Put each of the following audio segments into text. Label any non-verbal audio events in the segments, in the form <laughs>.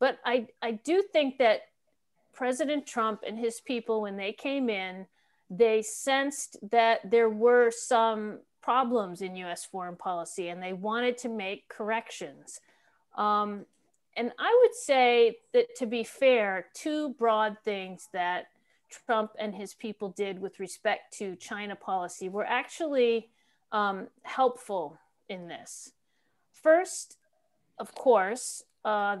But I, I do think that President Trump and his people, when they came in, they sensed that there were some problems in US foreign policy and they wanted to make corrections. Um, and I would say that to be fair, two broad things that Trump and his people did with respect to China policy were actually um, helpful in this. First, of course, uh,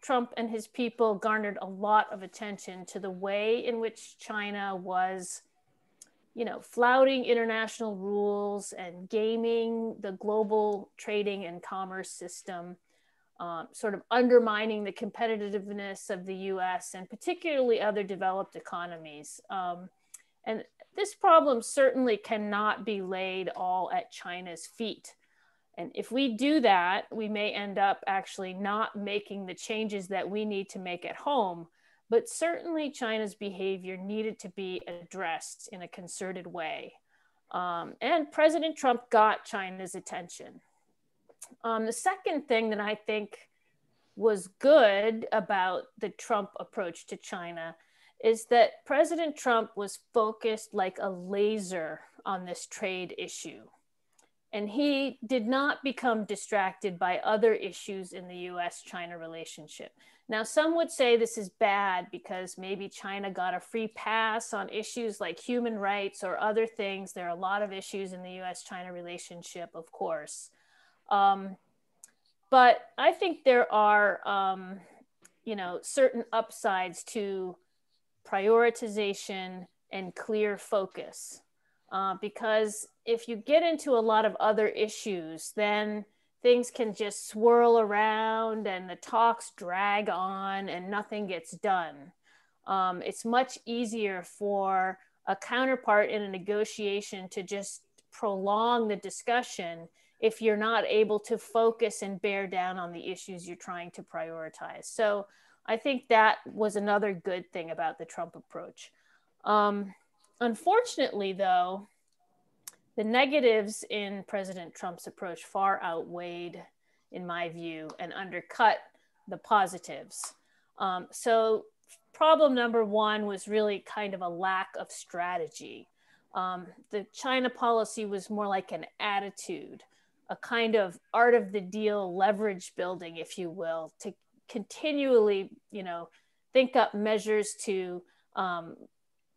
Trump and his people garnered a lot of attention to the way in which China was, you know, flouting international rules and gaming the global trading and commerce system um, sort of undermining the competitiveness of the US and particularly other developed economies. Um, and this problem certainly cannot be laid all at China's feet. And if we do that, we may end up actually not making the changes that we need to make at home. But certainly, China's behavior needed to be addressed in a concerted way. Um, and President Trump got China's attention. Um, the second thing that I think was good about the Trump approach to China is that President Trump was focused like a laser on this trade issue. And he did not become distracted by other issues in the US China relationship. Now, some would say this is bad because maybe China got a free pass on issues like human rights or other things. There are a lot of issues in the US China relationship, of course. Um, but I think there are, um, you know, certain upsides to prioritization and clear focus. Uh, because if you get into a lot of other issues, then things can just swirl around and the talks drag on and nothing gets done. Um, it's much easier for a counterpart in a negotiation to just prolong the discussion if you're not able to focus and bear down on the issues you're trying to prioritize. So I think that was another good thing about the Trump approach. Um, unfortunately, though, the negatives in President Trump's approach far outweighed, in my view, and undercut the positives. Um, so, problem number one was really kind of a lack of strategy. Um, the China policy was more like an attitude a kind of art of the deal leverage building, if you will, to continually, you know, think up measures to um,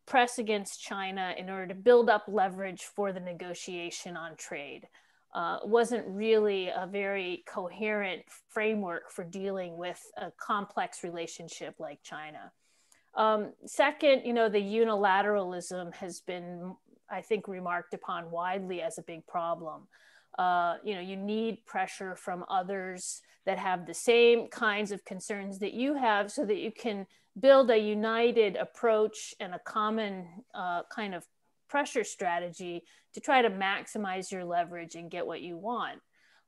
press against China in order to build up leverage for the negotiation on trade. Uh, wasn't really a very coherent framework for dealing with a complex relationship like China. Um, second, you know, the unilateralism has been, I think, remarked upon widely as a big problem. Uh, you know you need pressure from others that have the same kinds of concerns that you have so that you can build a united approach and a common uh, kind of pressure strategy to try to maximize your leverage and get what you want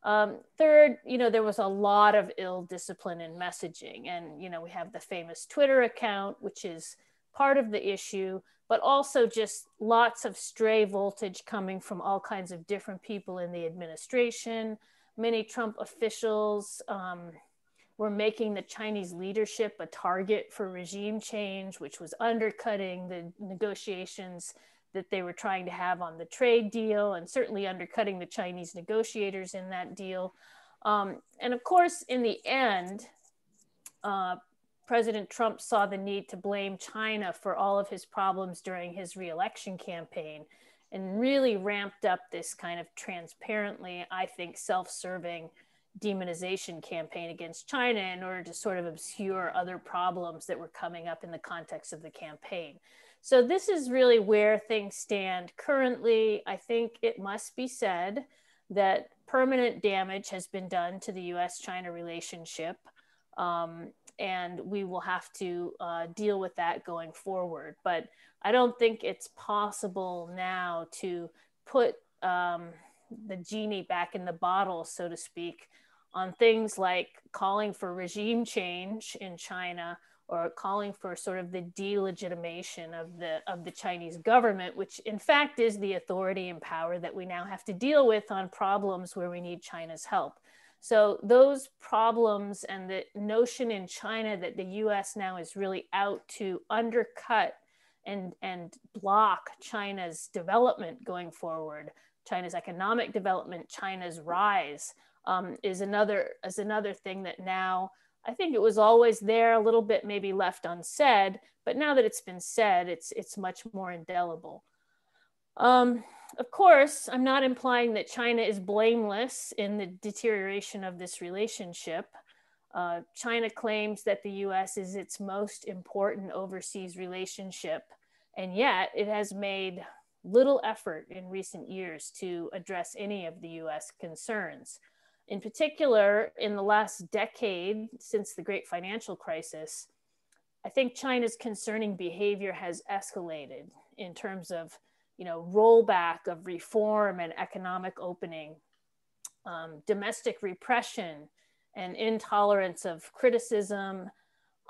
um, third you know there was a lot of ill discipline in messaging and you know we have the famous twitter account which is part of the issue but also just lots of stray voltage coming from all kinds of different people in the administration. Many Trump officials um, were making the Chinese leadership a target for regime change, which was undercutting the negotiations that they were trying to have on the trade deal and certainly undercutting the Chinese negotiators in that deal. Um, and of course, in the end, uh, President Trump saw the need to blame China for all of his problems during his reelection campaign and really ramped up this kind of transparently, I think, self serving demonization campaign against China in order to sort of obscure other problems that were coming up in the context of the campaign. So, this is really where things stand currently. I think it must be said that permanent damage has been done to the US China relationship. Um, and we will have to uh, deal with that going forward. But I don't think it's possible now to put um, the genie back in the bottle, so to speak, on things like calling for regime change in China or calling for sort of the delegitimation of the of the Chinese government, which in fact is the authority and power that we now have to deal with on problems where we need China's help. So those problems and the notion in China that the US now is really out to undercut and, and block China's development going forward, China's economic development, China's rise, um, is another is another thing that now I think it was always there, a little bit maybe left unsaid, but now that it's been said, it's it's much more indelible. Um, of course, I'm not implying that China is blameless in the deterioration of this relationship. Uh, China claims that the US is its most important overseas relationship, and yet it has made little effort in recent years to address any of the US concerns. In particular, in the last decade since the great financial crisis, I think China's concerning behavior has escalated in terms of you know, rollback of reform and economic opening, um, domestic repression and intolerance of criticism.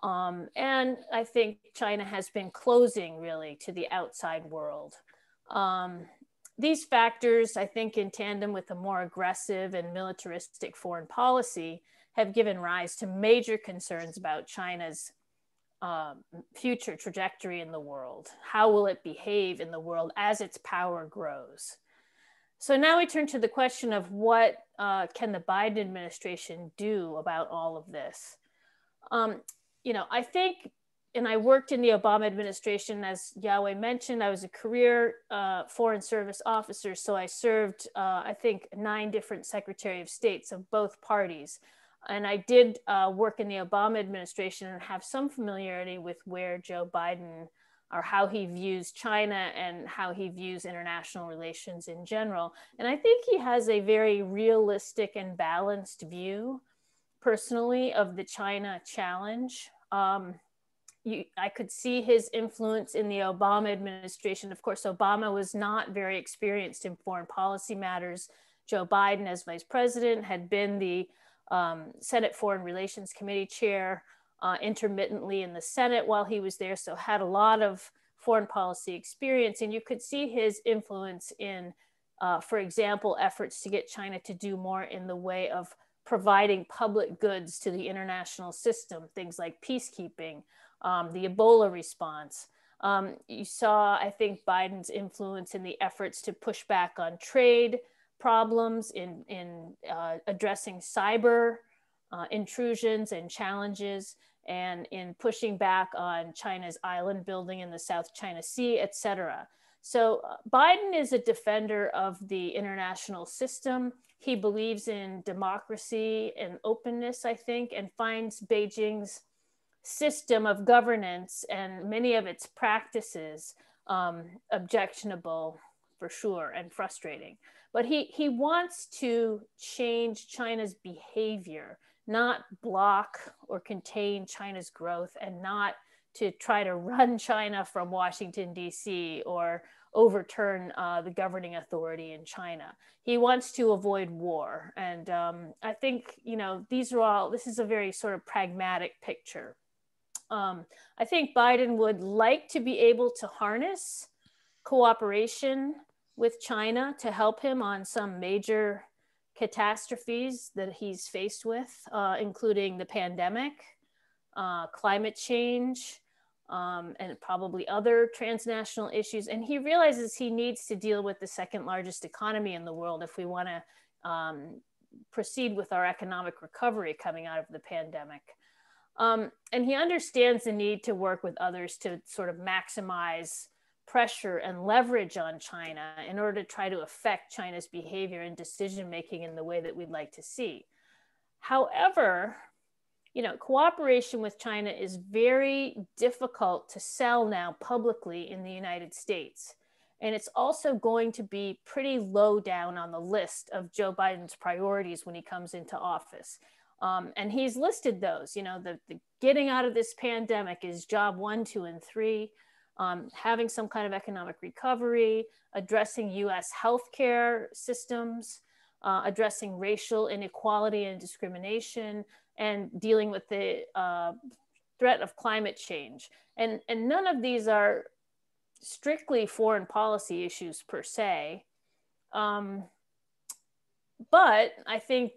Um, and I think China has been closing really to the outside world. Um, these factors, I think, in tandem with a more aggressive and militaristic foreign policy, have given rise to major concerns about China's um, future trajectory in the world? How will it behave in the world as its power grows? So now we turn to the question of what uh, can the Biden administration do about all of this? Um, you know, I think, and I worked in the Obama administration, as Yawei mentioned, I was a career uh, foreign service officer. So I served, uh, I think, nine different secretary of states of both parties and I did uh, work in the Obama administration and have some familiarity with where Joe Biden or how he views China and how he views international relations in general. And I think he has a very realistic and balanced view, personally, of the China challenge. Um, you, I could see his influence in the Obama administration. Of course, Obama was not very experienced in foreign policy matters. Joe Biden, as vice president, had been the um, Senate Foreign Relations Committee chair uh, intermittently in the Senate while he was there, so had a lot of foreign policy experience. And you could see his influence in, uh, for example, efforts to get China to do more in the way of providing public goods to the international system, things like peacekeeping, um, the Ebola response. Um, you saw, I think, Biden's influence in the efforts to push back on trade problems in, in uh, addressing cyber uh, intrusions and challenges and in pushing back on China's island building in the South China Sea, et cetera. So uh, Biden is a defender of the international system. He believes in democracy and openness, I think, and finds Beijing's system of governance and many of its practices um, objectionable for sure and frustrating but he he wants to change China's behavior, not block or contain China's growth, and not to try to run China from Washington D.C. or overturn uh, the governing authority in China. He wants to avoid war, and um, I think you know these are all. This is a very sort of pragmatic picture. Um, I think Biden would like to be able to harness cooperation with China to help him on some major catastrophes that he's faced with, uh, including the pandemic, uh, climate change, um, and probably other transnational issues. And he realizes he needs to deal with the second largest economy in the world if we want to um, proceed with our economic recovery coming out of the pandemic. Um, and he understands the need to work with others to sort of maximize pressure and leverage on China in order to try to affect China's behavior and decision making in the way that we'd like to see. However, you know, cooperation with China is very difficult to sell now publicly in the United States. And it's also going to be pretty low down on the list of Joe Biden's priorities when he comes into office. Um, and he's listed those, you know, the, the getting out of this pandemic is job one, two, and three um, having some kind of economic recovery, addressing US healthcare systems, uh, addressing racial inequality and discrimination, and dealing with the uh, threat of climate change. And, and none of these are strictly foreign policy issues per se. Um, but I think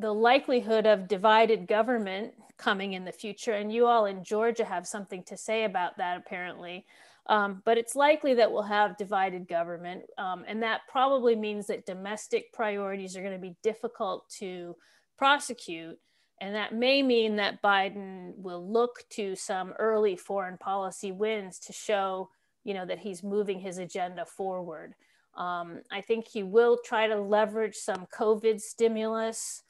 the likelihood of divided government coming in the future, and you all in Georgia have something to say about that apparently. Um, but it's likely that we'll have divided government, um, and that probably means that domestic priorities are going to be difficult to prosecute. And that may mean that Biden will look to some early foreign policy wins to show, you know, that he's moving his agenda forward. Um, I think he will try to leverage some COVID stimulus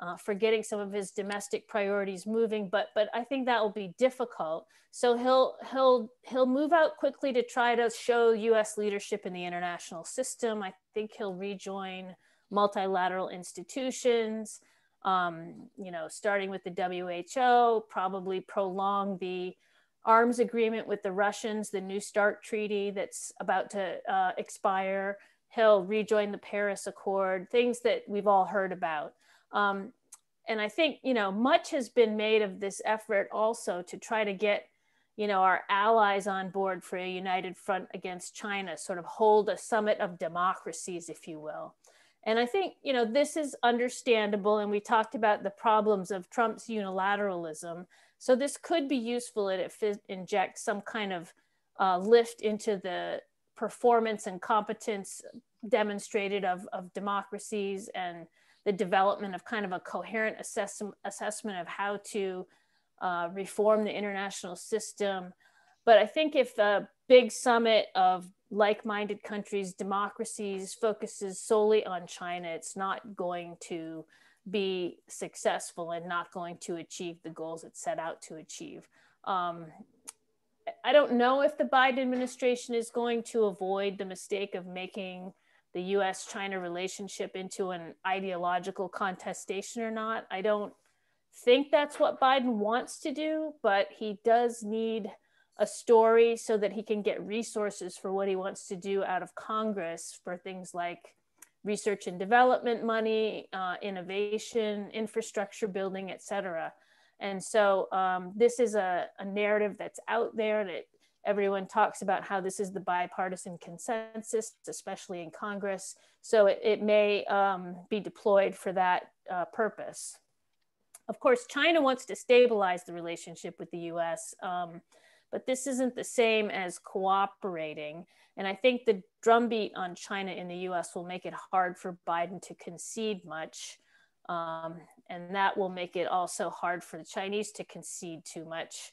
uh, for getting some of his domestic priorities moving, but but I think that will be difficult. So he'll he'll he'll move out quickly to try to show U.S. leadership in the international system. I think he'll rejoin multilateral institutions. Um, you know, starting with the WHO, probably prolong the arms agreement with the Russians, the New START treaty that's about to uh, expire. He'll rejoin the Paris Accord, things that we've all heard about. Um, and I think, you know, much has been made of this effort also to try to get, you know, our allies on board for a united front against China, sort of hold a summit of democracies, if you will. And I think, you know, this is understandable. And we talked about the problems of Trump's unilateralism. So this could be useful if it injects some kind of uh, lift into the performance and competence demonstrated of, of democracies and the development of kind of a coherent assess- assessment of how to uh, reform the international system. But I think if a big summit of like minded countries, democracies, focuses solely on China, it's not going to be successful and not going to achieve the goals it set out to achieve. Um, I don't know if the Biden administration is going to avoid the mistake of making the US China relationship into an ideological contestation or not. I don't think that's what Biden wants to do, but he does need a story so that he can get resources for what he wants to do out of Congress for things like research and development money, uh, innovation, infrastructure building, et cetera. And so um, this is a, a, narrative that's out there and it, everyone talks about how this is the bipartisan consensus, especially in Congress. So it, it may um, be deployed for that uh, purpose. Of course, China wants to stabilize the relationship with the US, um, but this isn't the same as cooperating. And I think the drumbeat on China in the US will make it hard for Biden to concede much. Um, and that will make it also hard for the Chinese to concede too much.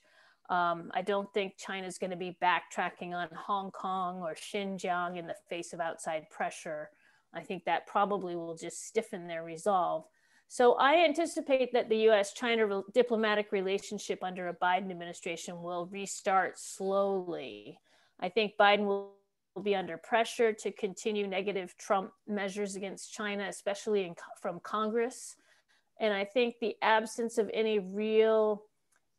Um, I don't think China is going to be backtracking on Hong Kong or Xinjiang in the face of outside pressure. I think that probably will just stiffen their resolve. So I anticipate that the US China re- diplomatic relationship under a Biden administration will restart slowly. I think Biden will will be under pressure to continue negative Trump measures against China, especially in, from Congress. And I think the absence of any real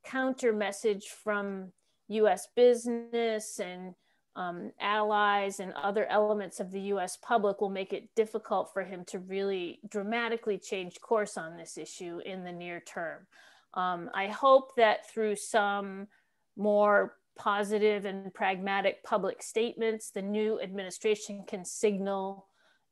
counter message from US business and um, allies and other elements of the US public will make it difficult for him to really dramatically change course on this issue in the near term. Um, I hope that through some more positive and pragmatic public statements, the new administration can signal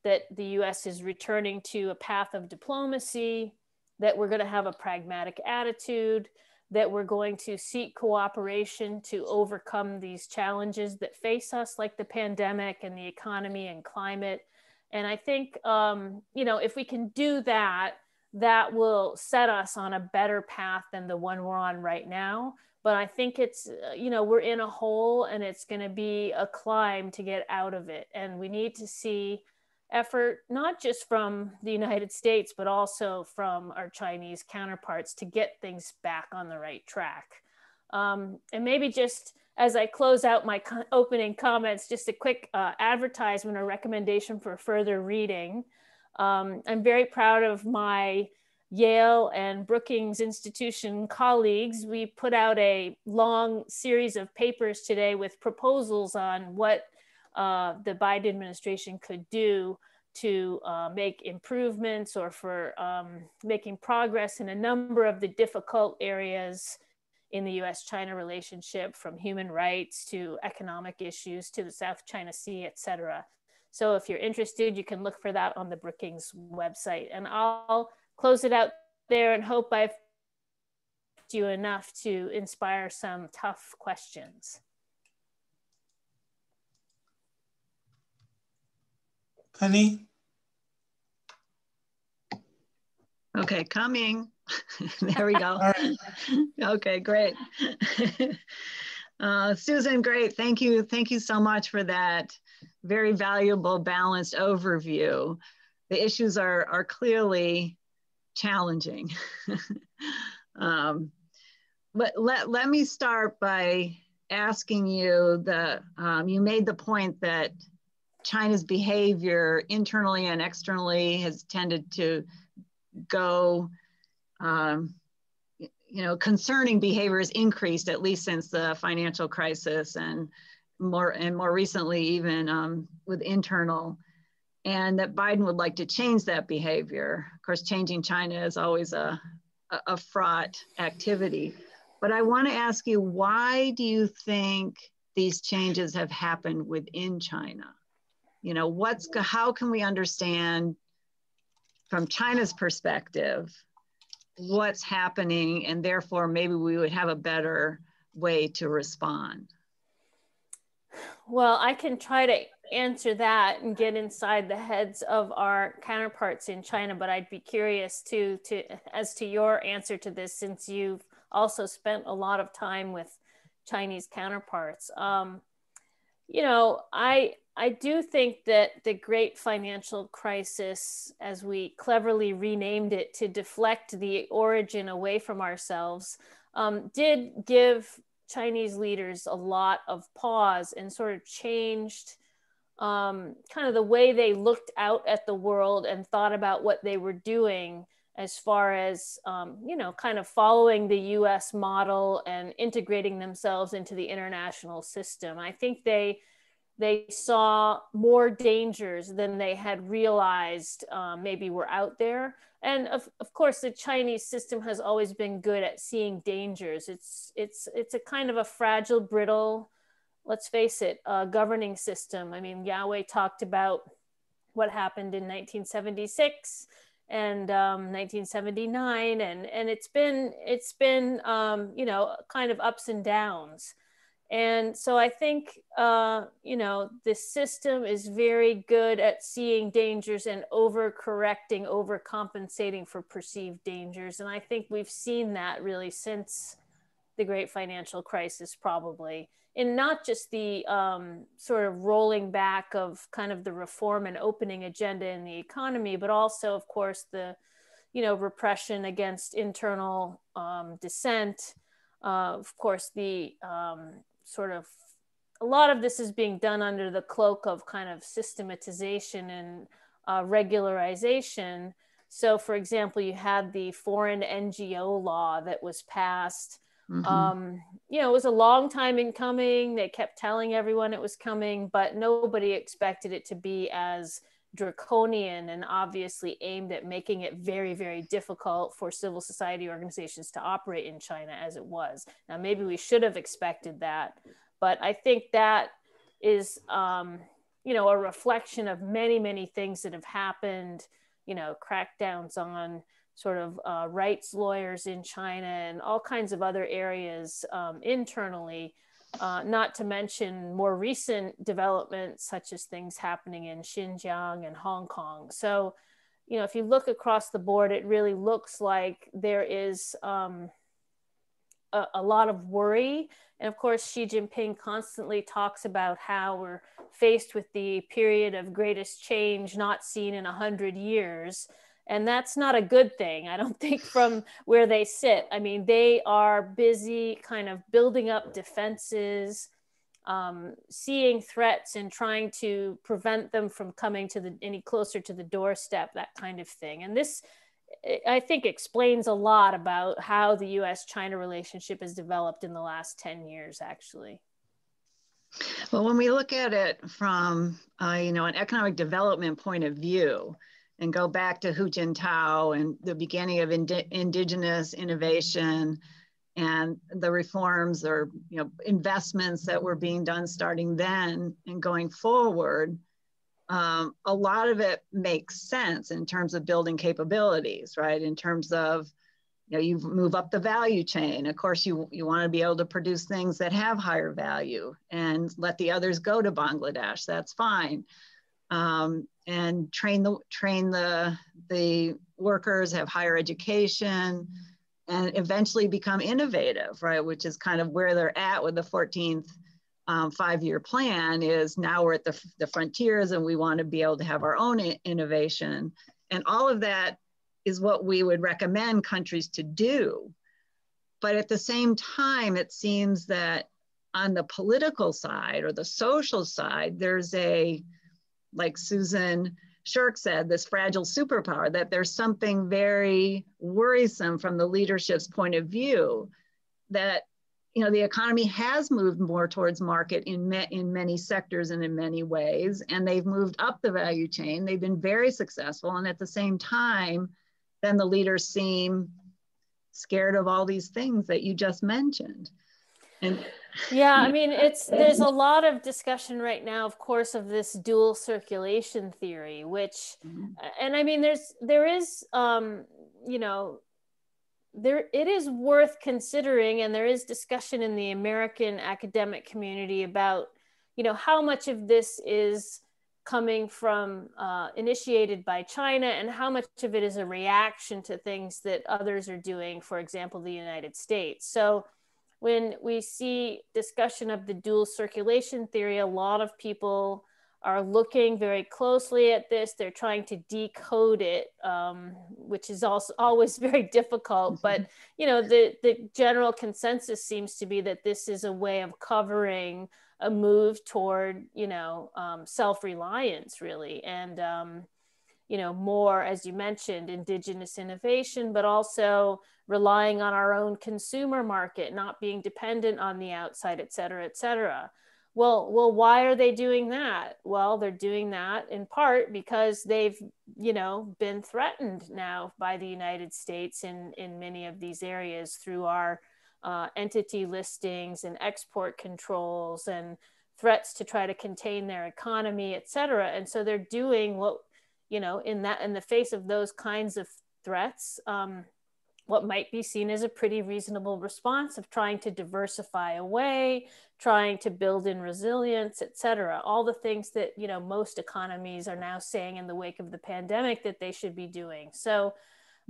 that the US is returning to a path of diplomacy, that we're going to have a pragmatic attitude, that we're going to seek cooperation to overcome these challenges that face us, like the pandemic and the economy and climate. And I think, um, you know, if we can do that, that will set us on a better path than the one we're on right now but I think it's, you know, we're in a hole and it's going to be a climb to get out of it. And we need to see effort, not just from the United States, but also from our Chinese counterparts to get things back on the right track. Um, and maybe just as I close out my co- opening comments, just a quick uh, advertisement or recommendation for further reading. Um, I'm very proud of my Yale and Brookings Institution colleagues, we put out a long series of papers today with proposals on what uh, the Biden administration could do to uh, make improvements or for um, making progress in a number of the difficult areas in the US China relationship, from human rights to economic issues to the South China Sea, et cetera. So if you're interested, you can look for that on the Brookings website. And I'll close it out there and hope I've you enough to inspire some tough questions. Honey? Okay, coming. <laughs> there we go. okay, great. <laughs> uh, Susan, great. Thank you. Thank you so much for that very valuable, balanced overview. The issues are, are clearly challenging. <laughs> um, but let, let me start by asking you the, um, you made the point that China's behavior internally and externally has tended to go, um, you know, concerning behavior has increased at least since the financial crisis and more and more recently even um, with internal and that Biden would like to change that behavior. Of course, changing China is always a, a, a fraught activity. But I want to ask you, why do you think these changes have happened within China? You know, what's how can we understand from China's perspective what's happening, and therefore maybe we would have a better way to respond? Well, I can try to answer that and get inside the heads of our counterparts in China, but I'd be curious too to as to your answer to this since you've also spent a lot of time with Chinese counterparts. Um, you know, I I do think that the great financial crisis, as we cleverly renamed it to deflect the origin away from ourselves, um, did give Chinese leaders a lot of pause and sort of changed um, kind of the way they looked out at the world and thought about what they were doing as far as um, you know kind of following the us model and integrating themselves into the international system. I think they they saw more dangers than they had realized um, maybe were out there. And of, of course the chinese system has always been good at seeing dangers. It's it's it's a kind of a fragile brittle let's face it uh, governing system. I mean Yawei talked about what happened in 1976 and um, 1979 and and it's been it's been um, you know kind of ups and downs and so i think uh, you know the system is very good at seeing dangers and overcorrecting overcompensating for perceived dangers and i think we've seen that really since the great financial crisis probably in not just the um, sort of rolling back of kind of the reform and opening agenda in the economy, but also, of course, the you know repression against internal um, dissent. Uh, of course, the um, sort of a lot of this is being done under the cloak of kind of systematization and uh, regularization. So, for example, you had the foreign NGO law that was passed Mm-hmm. Um, you know, it was a long time in coming. They kept telling everyone it was coming, but nobody expected it to be as draconian and obviously aimed at making it very, very difficult for civil society organizations to operate in China as it was. Now, maybe we should have expected that, but I think that is, um, you know, a reflection of many, many things that have happened, you know, crackdowns on sort of uh, rights lawyers in China and all kinds of other areas um, internally, uh, not to mention more recent developments such as things happening in Xinjiang and Hong Kong. So, you know, if you look across the board, it really looks like there is um, a, a lot of worry. And of course, Xi Jinping constantly talks about how we're faced with the period of greatest change not seen in a hundred years and that's not a good thing i don't <laughs> think from where they sit. I mean they are busy kind of building up defenses um, seeing threats and trying to prevent them from coming to the any closer to the doorstep that kind of thing. And this i think explains a lot about how the us china relationship has developed in the last 10 years actually. Well when we look at it from uh, you know an economic development point of view and go back to Hu Jintao and the beginning of ind- indigenous innovation and the reforms or you know investments that were being done starting then and going forward um, a lot of it makes sense in terms of building capabilities, right? In terms of, you know, you move up the value chain. Of course, you, you want to be able to produce things that have higher value and let the others go to Bangladesh. That's fine. Um, and train the train the the workers, have higher education, and eventually become innovative, right? Which is kind of where they're at with the 14th um, five-year plan is now we're at the, the frontiers and we want to be able to have our own innovation. And all of that is what we would recommend countries to do. But at the same time, it seems that on the political side or the social side, there's a, like Susan Shirk said, this fragile superpower, that there's something very worrisome from the leadership's point of view that you know the economy has moved more towards market in in many sectors and in many ways and they've moved up the value chain. They've been very successful and at the same time then the leaders seem scared of all these things that you just mentioned. And yeah i mean it's there's a lot of discussion right now of course of this dual circulation theory which mm-hmm. and i mean there's there is um you know there it is worth considering and there is discussion in the american academic community about you know how much of this is coming from uh, initiated by china and how much of it is a reaction to things that others are doing for example the united states so when we see discussion of the dual circulation theory a lot of people are looking very closely at this. They're trying to decode it, um, which is also <laughs> always very difficult. But you know, the the general consensus seems to be that this is a way of covering a move toward you know um, self reliance, really, and um, you know more, as you mentioned, indigenous innovation, but also relying on our own consumer market, not being dependent on the outside, et cetera, et cetera. Well well why are they doing that? Well they're doing that in part because they've you know been threatened now by the united states in in many of these areas through our uh, entity listings and export controls and threats to try to contain their economy et cetera. And so they're doing what you know in that in the face of those kinds of threats um, what might be seen as a pretty reasonable response of trying to diversify away, trying to build in resilience, et cetera. All the things that you know most economies are now saying in the wake of the pandemic that they should be doing. So,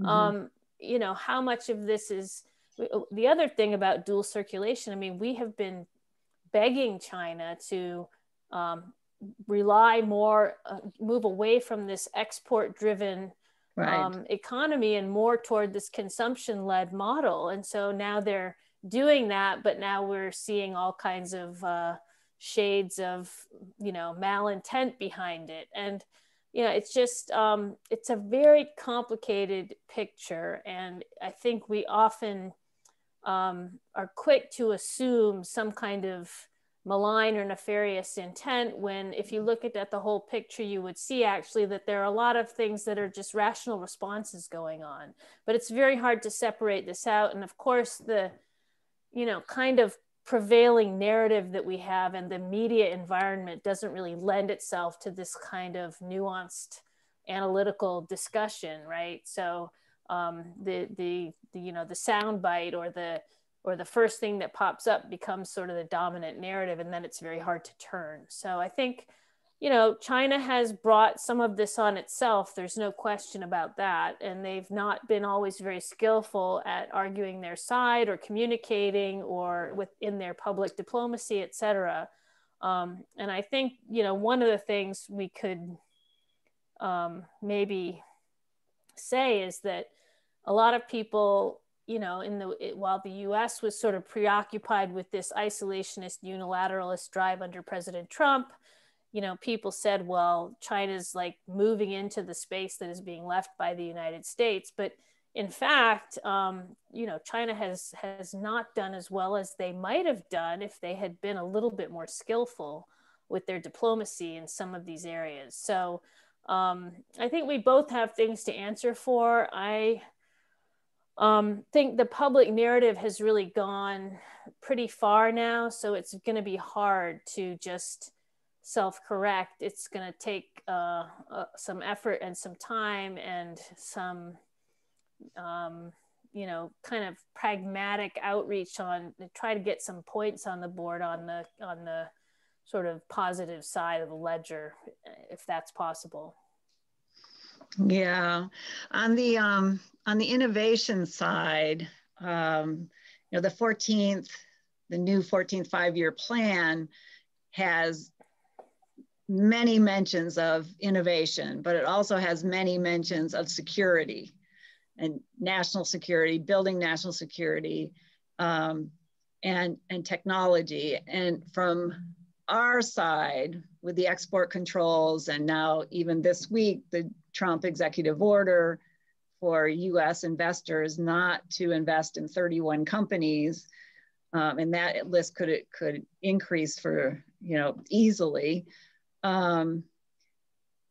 mm-hmm. um, you know, how much of this is the other thing about dual circulation? I mean, we have been begging China to um, rely more, uh, move away from this export driven right. um, economy and more toward this consumption led model. And so now they're doing that, but now we're seeing all kinds of uh, shades of, you know, malintent behind it. And, you know, it's just, um, it's a very complicated picture. And I think we often um, are quick to assume some kind of malign or nefarious intent when if you look at, at the whole picture you would see actually that there are a lot of things that are just rational responses going on. But it's very hard to separate this out. And of course the you know kind of prevailing narrative that we have and the media environment doesn't really lend itself to this kind of nuanced analytical discussion right? So um, the, the the you know the soundbite or the or the first thing that pops up becomes sort of the dominant narrative and then it's very hard to turn. So i think you know china has brought some of this on itself. There's no question about that. And they've not been always very skillful at arguing their side or communicating or within their public diplomacy etc um, and i think you know one of the things we could um, maybe say is that a lot of people you know, in the it, while the U.S. was sort of preoccupied with this isolationist, unilateralist drive under President Trump, you know, people said, well, China's like moving into the space that is being left by the United States, but in fact, um, you know, China has has not done as well as they might have done if they had been a little bit more skillful with their diplomacy in some of these areas. So um, I think we both have things to answer for. I um, think the public narrative has really gone pretty far now. So it's going to be hard to just self correct, it's going to take uh, uh, some effort and some time and some, um, you know, kind of pragmatic outreach on to try to get some points on the board on the on the sort of positive side of the ledger, if that's possible. Yeah, on the um, on the innovation side, um, you know, the 14th, the new 14th five-year plan has many mentions of innovation, but it also has many mentions of security and national security, building national security, um, and and technology. And from our side, with the export controls, and now even this week, the Trump executive order for US investors not to invest in 31 companies. Um, and that list could could increase for you know easily. Um,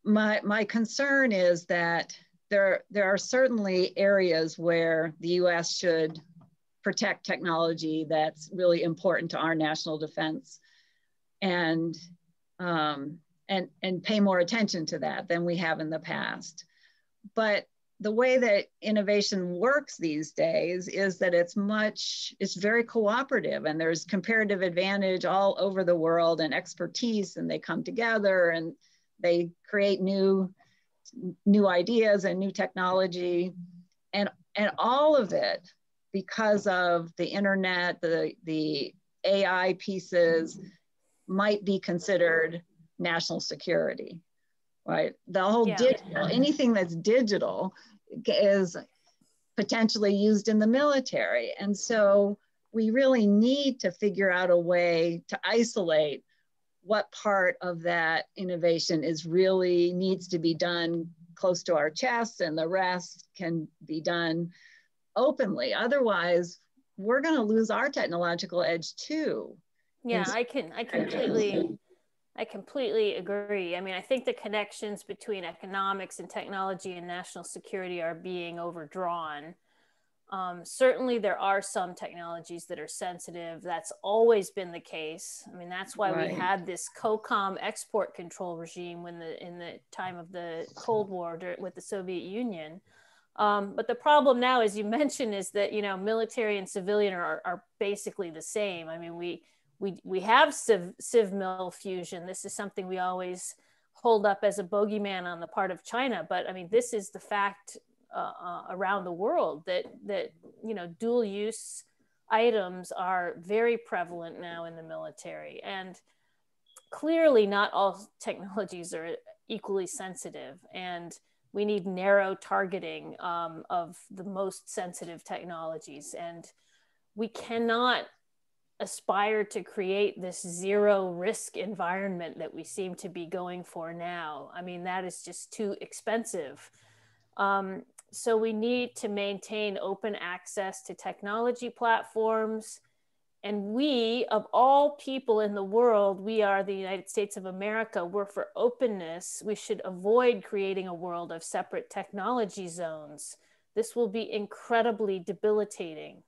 my my concern is that there there are certainly areas where the U.S. should protect technology that's really important to our national defense, and um, and and pay more attention to that than we have in the past. But the way that innovation works these days is that it's much it's very cooperative and there's comparative advantage all over the world and expertise and they come together and they create new new ideas and new technology and and all of it because of the internet the the ai pieces might be considered national security right the whole yeah. digital anything that's digital is potentially used in the military. And so we really need to figure out a way to isolate what part of that innovation is really needs to be done close to our chests and the rest can be done openly. Otherwise, we're going to lose our technological edge too. Yeah, I can I completely I completely agree. I mean, I think the connections between economics and technology and national security are being overdrawn. Um, certainly, there are some technologies that are sensitive. That's always been the case. I mean, that's why right. we had this COCOM export control regime when the in the time of the Cold War with the Soviet Union. Um, but the problem now, as you <laughs> mentioned, is that you know military and civilian are, are basically the same. I mean, we we we have civ, civ mil fusion. This is something we always hold up as a bogeyman on the part of China, but I mean this is the fact uh, uh, around the world that that you know dual use items are very prevalent now in the military and clearly not all technologies are equally sensitive and we need narrow targeting um, of the most sensitive technologies and we cannot aspire to create this zero risk environment that we seem to be going for now. I mean, that is just too expensive. Um, so we need to maintain open access to technology platforms. And we, of all people in the world, we are the United States of America, we're for openness. We should avoid creating a world of separate technology zones. This will be incredibly debilitating.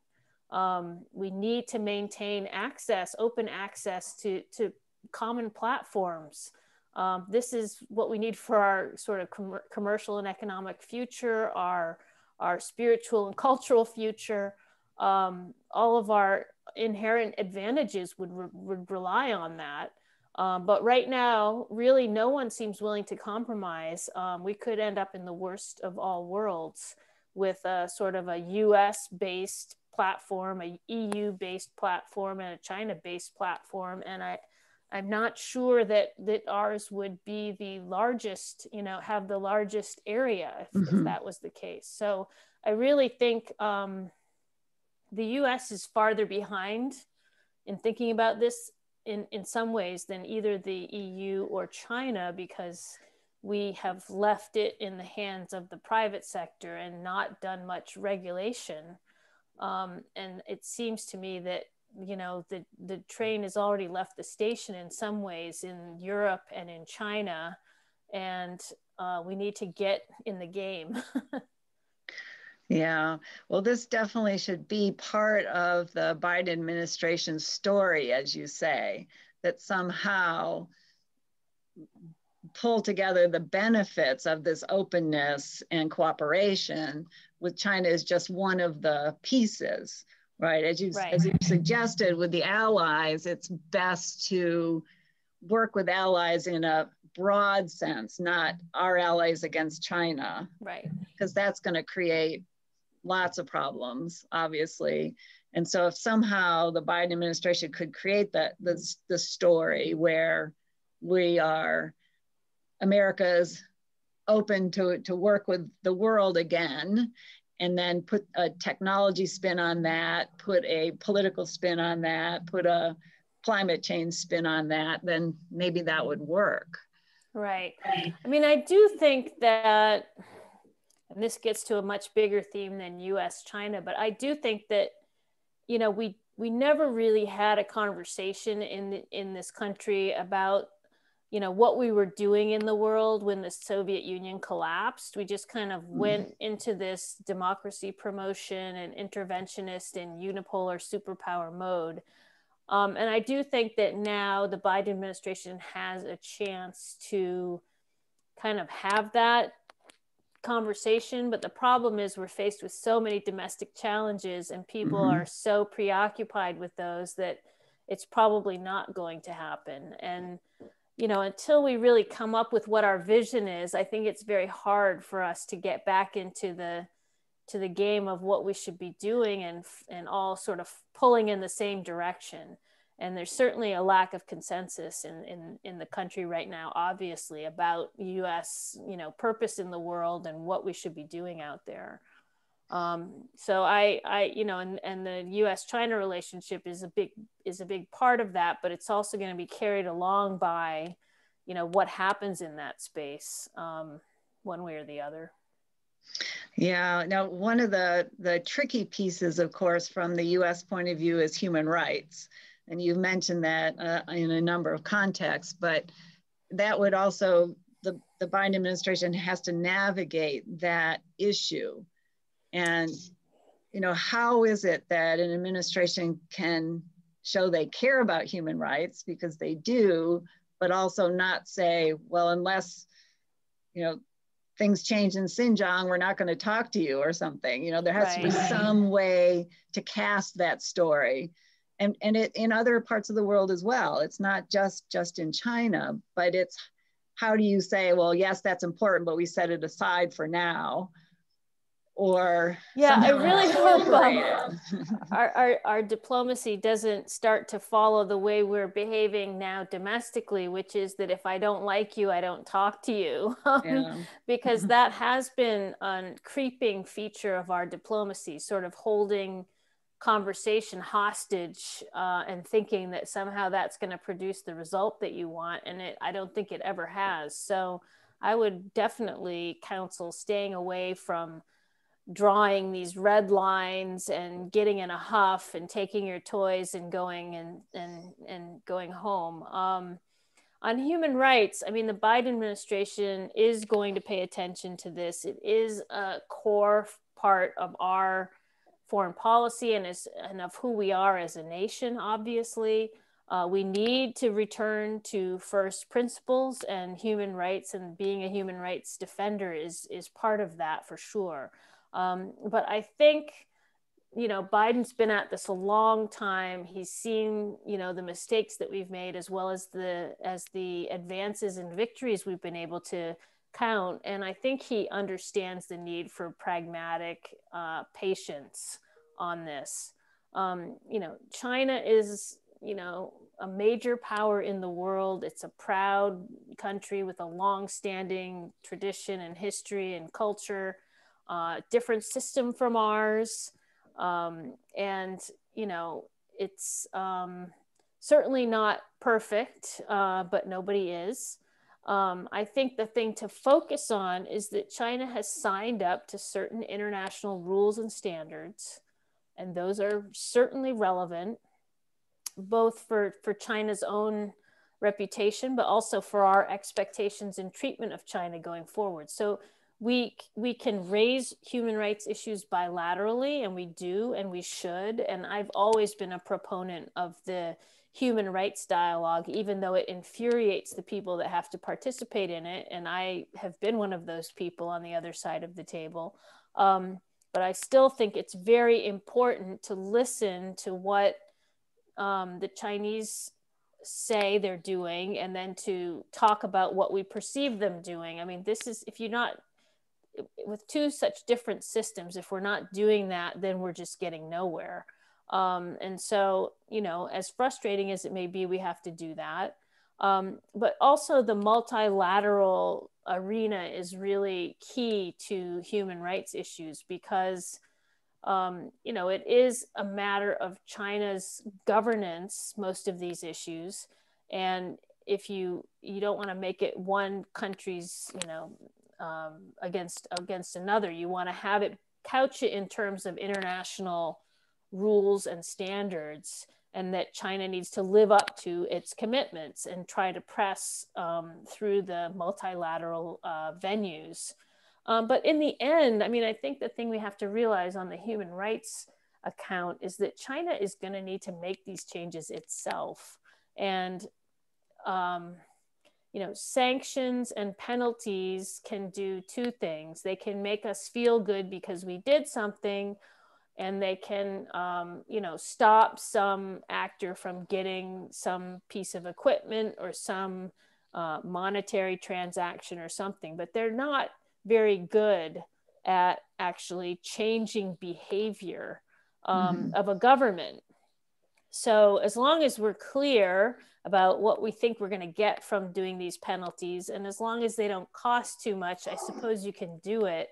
Um, we need to maintain access, open access to, to common platforms. Um, this is what we need for our sort of com- commercial and economic future, our, our spiritual and <laughs> cultural future. Um, all of our inherent advantages would, re- would rely on that. Um, but right now, really, no one seems willing to compromise. Um, we could end up in the worst of all worlds with a sort of a US based platform, a EU based platform, and a China based platform. And I, I'm not sure that that ours would be the largest, you know, have the largest area if, mm-hmm. if that was the case. So I really think um, the U.S. is farther behind in thinking about this in in some ways than either the EU or China because we have left it in the hands of the private sector and not done much regulation um, and it seems to me that you know the the train has already left the station in some ways in Europe and in China, and uh, we need to get in the game. <laughs> yeah, well, this definitely should be part of the Biden administration's story, as you say, that somehow pull together the benefits of this openness and cooperation with China is just one of the pieces, right? As you, right. as you suggested with the allies, it's best to work with allies in a broad sense, not our allies against China. Right. Because that's going to create lots of problems, obviously. And so if somehow the Biden administration could create that the, the story where we are America's open to, to work with the world again and then put a technology spin on that, put a political spin on that, put a climate change spin on that, then maybe that would work. Right. I mean, I do think that, and this gets to a much bigger theme than US China, but I do think that, you know, we we never really had a conversation in the, in this country about you know what we were doing in the world when the soviet union collapsed we just kind of mm-hmm. went into this democracy promotion and interventionist and unipolar superpower mode um, and i do think that now the biden administration has a chance to kind of have that conversation but the problem is we're faced with so many domestic challenges and people mm-hmm. are so preoccupied with those that it's probably not going to happen and you know, until we really come up with what our vision is, I think it's very hard for us to get back into the to the game of what we should be doing and and all sort of pulling in the same direction. And there's certainly a lack of consensus in, in, in the country right now, obviously, about U.S. you know purpose in the world and what we should be doing out there. Um, so I, I, you know, and, and the U.S.-China relationship is a big is a big part of that, but it's also going to be carried along by, you know, what happens in that space, um, one way or the other. Yeah. Now, one of the the tricky pieces, of course, from the U.S. point of view, is human rights, and you've mentioned that uh, in a number of contexts, but that would also the, the Biden administration has to navigate that issue and, you know, how is it that an administration can show they care about human rights because they do, but also not say, well, unless, you know, things change in Xinjiang, we're not going to talk to you or something. You know, there has right. to be some way to cast that story. And, and it in other parts of the world as well. It's not just just in China, but it's how do you say, well, yes, that's important, but we set it aside for now or yeah i really hope um, <laughs> our, our, our diplomacy doesn't start to follow the way we're behaving now domestically which is that if i don't like you i don't talk to you. <laughs> Um, yeah. because <laughs> that has been a creeping feature of our diplomacy sort of holding conversation hostage uh, and thinking that somehow that's going to produce the result that you want and it i don't think it ever has. So i would definitely counsel staying away from drawing these red lines and getting in a huff and taking your toys and going and and and going home. Um, on human rights i mean the biden administration is going to pay attention to this. It is a core part of our foreign policy and is and of who we are as a nation obviously. Uh, we need to return to first principles and human rights and being a human rights defender is is part of that for sure um, but I think, you know, Biden's been at this a long time. He's seen, you know, the mistakes that we've made as well as the as the advances and victories we've been able to count. And I think he understands the need for pragmatic uh, patience on this. Um, you know, China is, you know, a major power in the world. It's a proud country with a long-standing tradition and history and culture uh, different system from ours. Um, and, you know, it's um, certainly not perfect, uh, but nobody is. Um, I think the thing to focus on is that China has signed up to certain international rules and standards, and those are certainly relevant, both for, for China's own reputation, but also for our expectations and treatment of China going forward. So we we can raise human rights issues bilaterally and we do and we should. And i've always been a proponent of the human rights dialogue even though it infuriates the people that have to participate in it. And i have been one of those people on the other side of the table. Um, but i still think it's very important to listen to what um, the chinese say they're doing and then to talk about what we perceive them doing. I mean this is if you're not with two such different systems if we're not doing that then we're just getting nowhere. Um, and so you know as frustrating as it may be we have to do that. Um, but also the multilateral arena is really key to human rights issues because um, you know it is a matter of china's governance most of these issues. And if you you don't want to make it one country's you know um, against against another. You want to have it couch it in terms of international rules and standards, and that China needs to live up to its commitments and try to press um, through the multilateral uh, venues. Um, but in the end, I mean, I think the thing we have to realize on the human rights account is that China is going to need to make these changes itself. And um, you know, sanctions and penalties can do two things. They can make us feel good because we did something, and they can, um, you know, stop some actor from getting some piece of equipment or some uh, monetary transaction or something. But they're not very good at actually changing behavior um, mm-hmm. of a government. So as long as we're clear about what we think we're going to get from doing these penalties. And as long as they don't cost too much, I suppose you can do it.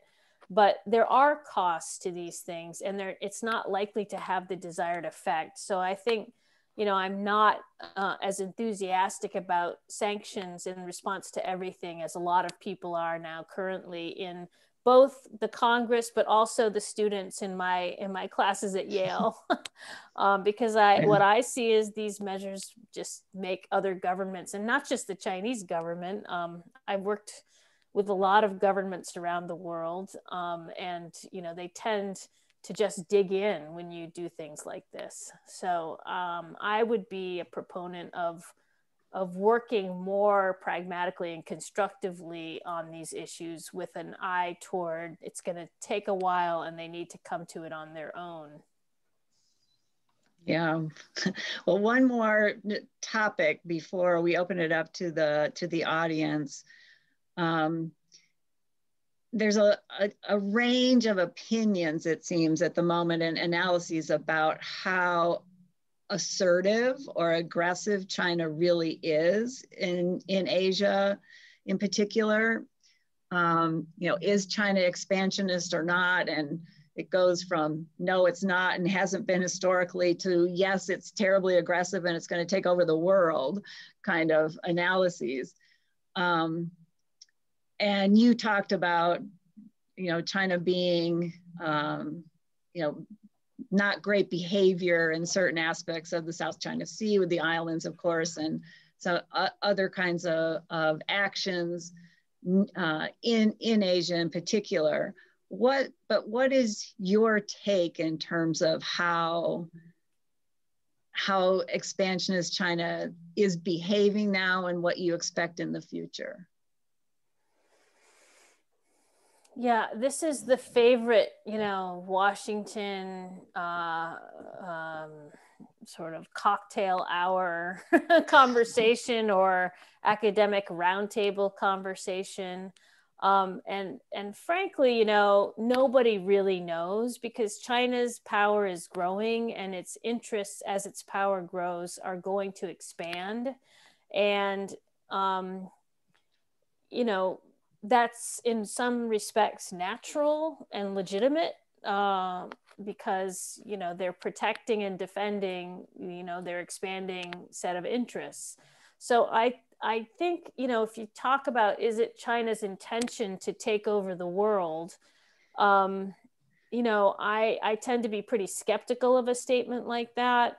But there are costs to these things, and it's not likely to have the desired effect. So I think, you know, I'm not uh, as enthusiastic about sanctions in response to everything as a lot of people are now currently in both the Congress, but also the students in my in my classes at Yale, <laughs> um, because I what I see is these measures just make other governments, and not just the Chinese government. Um, I've worked with a lot of governments around the world, um, and you know they tend to just dig in when you do things like this. So um, I would be a proponent of of working more pragmatically and constructively on these issues with an eye toward it's going to take a while and they need to come to it on their own. Yeah. <laughs> Well, one more topic before we open it up to the to the audience. Um, there's a, a, a range of opinions, it seems, at the moment and analyses about how assertive or aggressive China really is in, in Asia in particular. Um, you know, is China expansionist or not? And it goes from no, it's not and hasn't been historically to yes, it's terribly aggressive and it's going to take over the world kind of analyses. Um, and you talked about, you know, China being, um, you know, not great behavior in certain aspects of the South China Sea with the islands, of course, and so uh, other kinds of, of actions uh, in, in Asia in particular. What, but what is your take in terms of how, how expansionist China is behaving now and what you expect in the future? Yeah, this is the favorite, you know, Washington uh, um, sort of cocktail hour <laughs> conversation or academic roundtable conversation. Um, and and frankly, you know, nobody really knows because China's power is growing, and its interests as its power grows are going to expand, and um, you know, that's in some respects natural and legitimate uh, because you know they're protecting and defending you know their expanding set of interests. So i i think you know if you talk about is it china's intention to take over the world um, you know i i tend to be pretty skeptical of a statement like that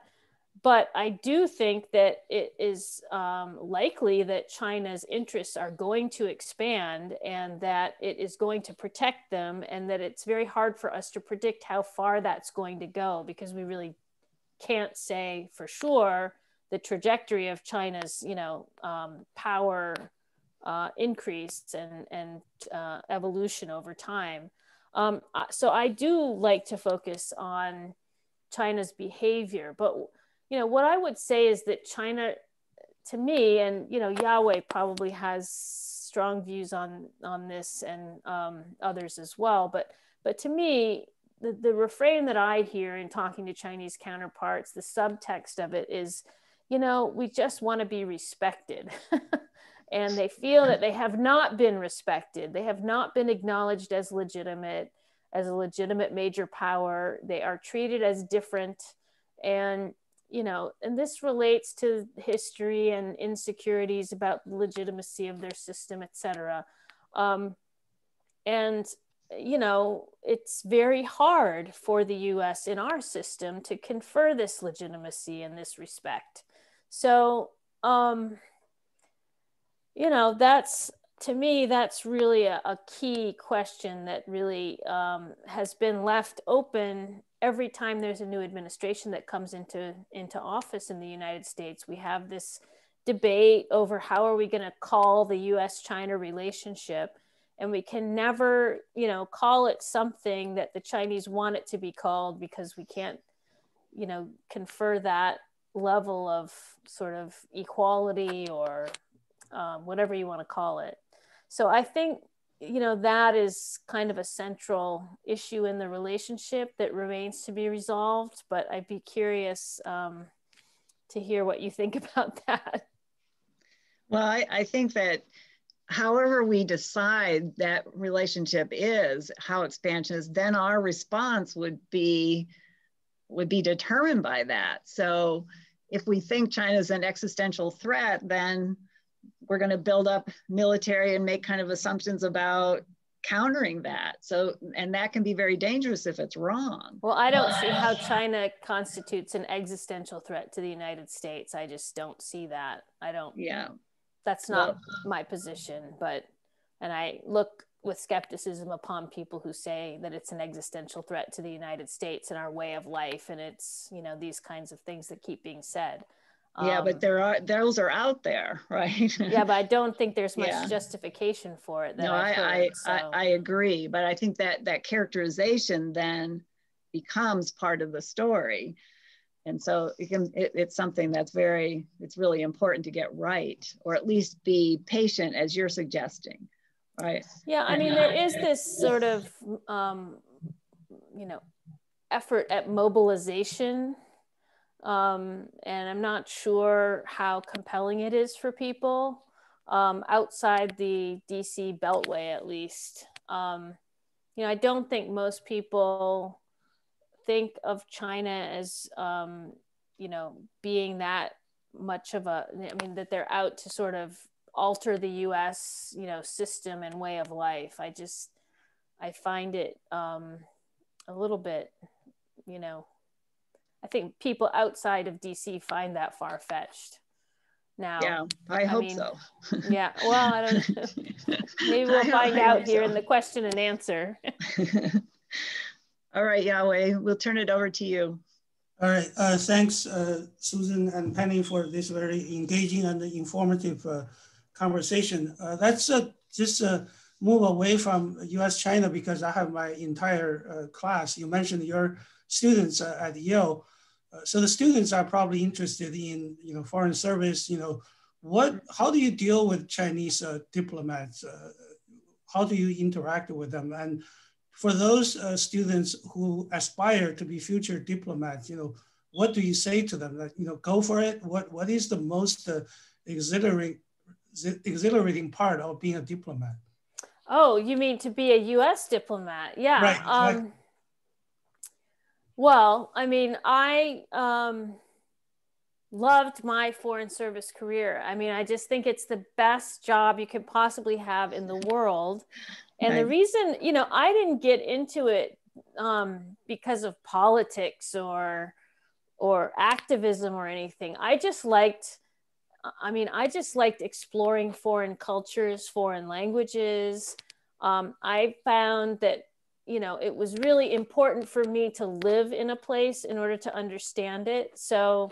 but I do think that it is um, likely that China's interests are going to expand and that it is going to protect them, and that it's very hard for us to predict how far that's going to go because we really can't say for sure the trajectory of China's, you know, um, power uh, increase and and uh, evolution over time. Um, so I do like to focus on China's behavior, but you know, what I would say is that China, to me, and you know, Yawei probably has strong views on on this and um, others as well. But but to me, the, the refrain that I hear in talking to Chinese counterparts, the subtext of it is, you know, we just want to be respected. <laughs> and they feel that they have not been respected. They have not been acknowledged as legitimate, as a legitimate major power. They are treated as different. And you know, and this relates to history and insecurities about the legitimacy of their system, et cetera. Um, and, you know, it's very hard for the US in our system to confer this legitimacy in this respect. So, um, you know, that's to me, that's really a, a key question that really um, has been left open every time there's a new administration that comes into into office in the United States, we have this debate over how are we going to call the U.S. China relationship, and we can never, you know, call it something that the Chinese want it to be called because we can't, you know, confer that level of sort of equality or um, whatever you want to call it. So I think you know that is kind of a central issue in the relationship that remains to be resolved but i'd be curious um, to hear what you think <laughs> about that. Well I, I think that however we decide that relationship is how expansion is then our response would be would be determined by that. So if we think china's an existential threat then we're going to build up military and make kind of assumptions about countering that. So, and that can be very dangerous if it's wrong. Well, I don't see how <sighs> China constitutes an existential threat to the United States. I just don't see that. I don't. Yeah. That's not well, my position, but, and I look with skepticism upon people who say that it's an existential threat to the United States and our way of life. And it's, you know, these kinds of things that keep being said yeah um, but there are those are out there <laughs> right yeah but i don't think there's much yeah. justification for it no I, heard, I, so. I, I agree but i think that that characterization then becomes part of the story and so it can it, it's something that's very it's really important to get right or at least be patient as you're suggesting right yeah i mean there is this sort of um you know effort at mobilization um, and I'm not sure how compelling it is for people um, outside the DC Beltway, at least. Um, you know, I don't think most people think of China as, um, you know, being that much of a. I mean, that they're out to sort of alter the U.S. you know system and way of life. I just I find it um, a little bit, you know, I think people outside of DC find that far fetched. Now, yeah, I, I hope mean, so. yeah, well, I don't. <laughs> Maybe we'll find out here so. in the question and answer. <laughs> All right, Yawei, we'll turn it over to you. All right, uh, thanks, uh, Susan and Penny, for this very engaging and informative uh, conversation. Uh, let's uh, just uh, move away from U.S.-China because I have my entire class. You mentioned your students at Yale. Uh, so the students are probably interested in, you know, foreign service, you know, what, how do you deal with Chinese uh, diplomats? Uh, how do you interact with them? And for those uh, students who aspire to be future diplomats, you know, what do you say to them? That, you know, go for it. What, what is the most uh, exhilarating, exhilarating part of being a diplomat? Oh, you mean to be a U.S. diplomat? Yeah. Right. Exactly. Um, well, I mean, I um, loved my foreign service career. I mean, I just think it's the best job you could possibly have in the world. And right. the reason, you know, I didn't get into it um, because of politics or or activism or anything. I just liked, I mean, I just liked exploring foreign cultures, foreign languages. Um, I found that, you know, it was really important for me to live in a place in order to understand it. So,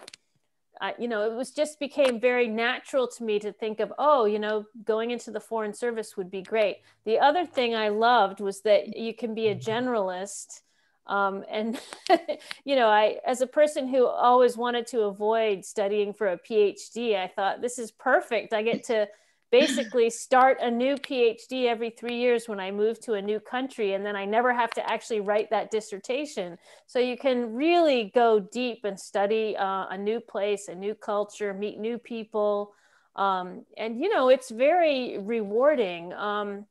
I, you know, it was just became very natural to me to think of, oh, you know, going into the foreign service would be great. The other thing I loved was that you can be a generalist um, and, <laughs> you know, I, as a person who always wanted to avoid studying for a PhD, I thought this is perfect. I get to basically start a new PhD every three years when I move to a new country, and then I never have to actually write that dissertation. So you can really go deep and study uh, a new place, a new culture, meet new people. Um, and, you know, it's very rewarding. Um,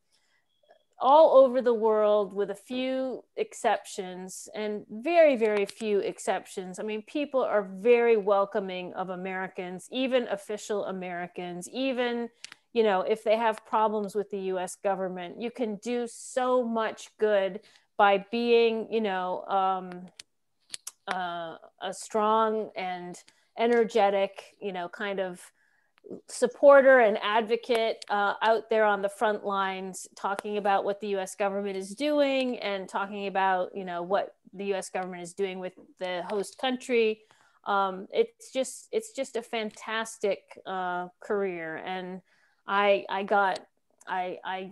all over the world with a few exceptions and very very few exceptions i mean people are very welcoming of americans even official americans even you know if they have problems with the us government you can do so much good by being you know um, uh, a strong and energetic you know kind of supporter and advocate uh, out there on the front lines talking about what the US government is doing and talking about you know what the US government is doing with the host country. Um, it's just it's just a fantastic uh, career. And I I got I I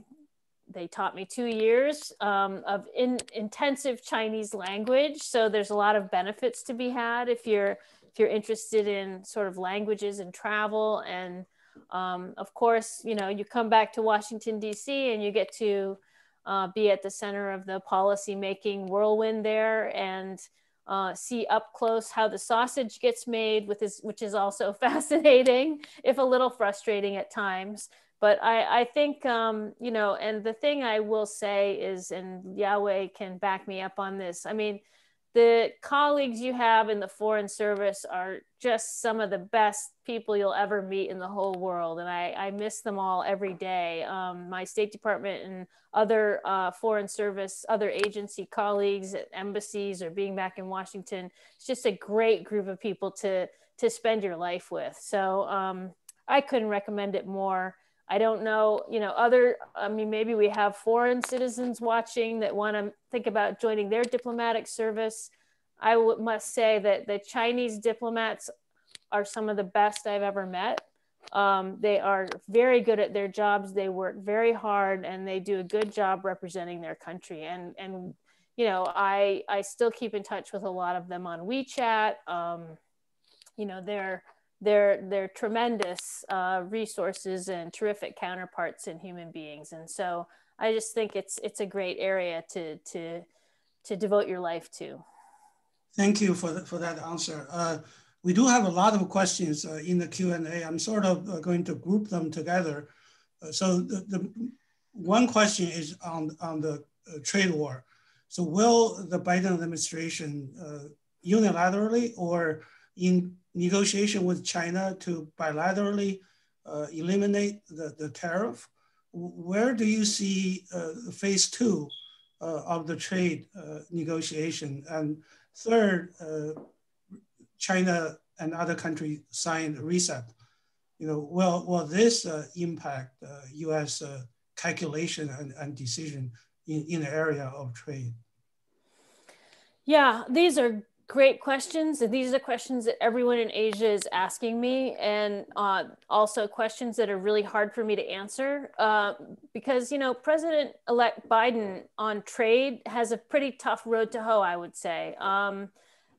they taught me two years um, of in, intensive Chinese language. So there's a lot of benefits to be had if you're if you're interested in sort of languages and travel. And um, of course you know you come back to washington d.c and you get to uh, be at the center of the policy making whirlwind there. And uh, see up close how the sausage gets made with his, which is also <laughs> fascinating if a little frustrating at times. But i, I think um, you know and the thing i will say is and Yawei can back me up on this i mean the colleagues you have in the foreign service are just some of the best people you'll ever meet in the whole world and i, I miss them all every day. Um, my state department and other uh, foreign service other agency colleagues at embassies or being back in washington it's just a great group of people to to spend your life with. So um, i couldn't recommend it more I don't know, you know, other, I mean, maybe we have foreign citizens watching that want to think about joining their diplomatic service. I w- must say that the Chinese diplomats are some of the best I've ever met. Um, they are very good at their jobs. They work very hard and they do a good job representing their country. And, and, you know, I, I still keep in touch with a lot of them on WeChat. Um, you know, they're, they're they're tremendous uh, resources and terrific counterparts in human beings. And so i just think it's it's a great area to to to devote your life to. Thank you for, the, for that answer. Uh, we do have a lot of questions uh, in the q&a i'm sort of uh, going to group them together. Uh, so the, the one question is on on the uh, trade war. So will the biden administration unilaterally or in negotiation with China to bilaterally uh, eliminate the, the tariff. Where do you see uh, phase two uh, of the trade uh, negotiation? And third, uh, China and other countries signed RCEP. You know, will, will this uh, impact U.S. calculation and, and decision in, in the area of trade? Yeah, these are great questions. These are questions that everyone in Asia is asking me, and uh, also questions that are really hard for me to answer uh, because, you know, President elect Biden on trade has a pretty tough road to hoe, I would say. Um,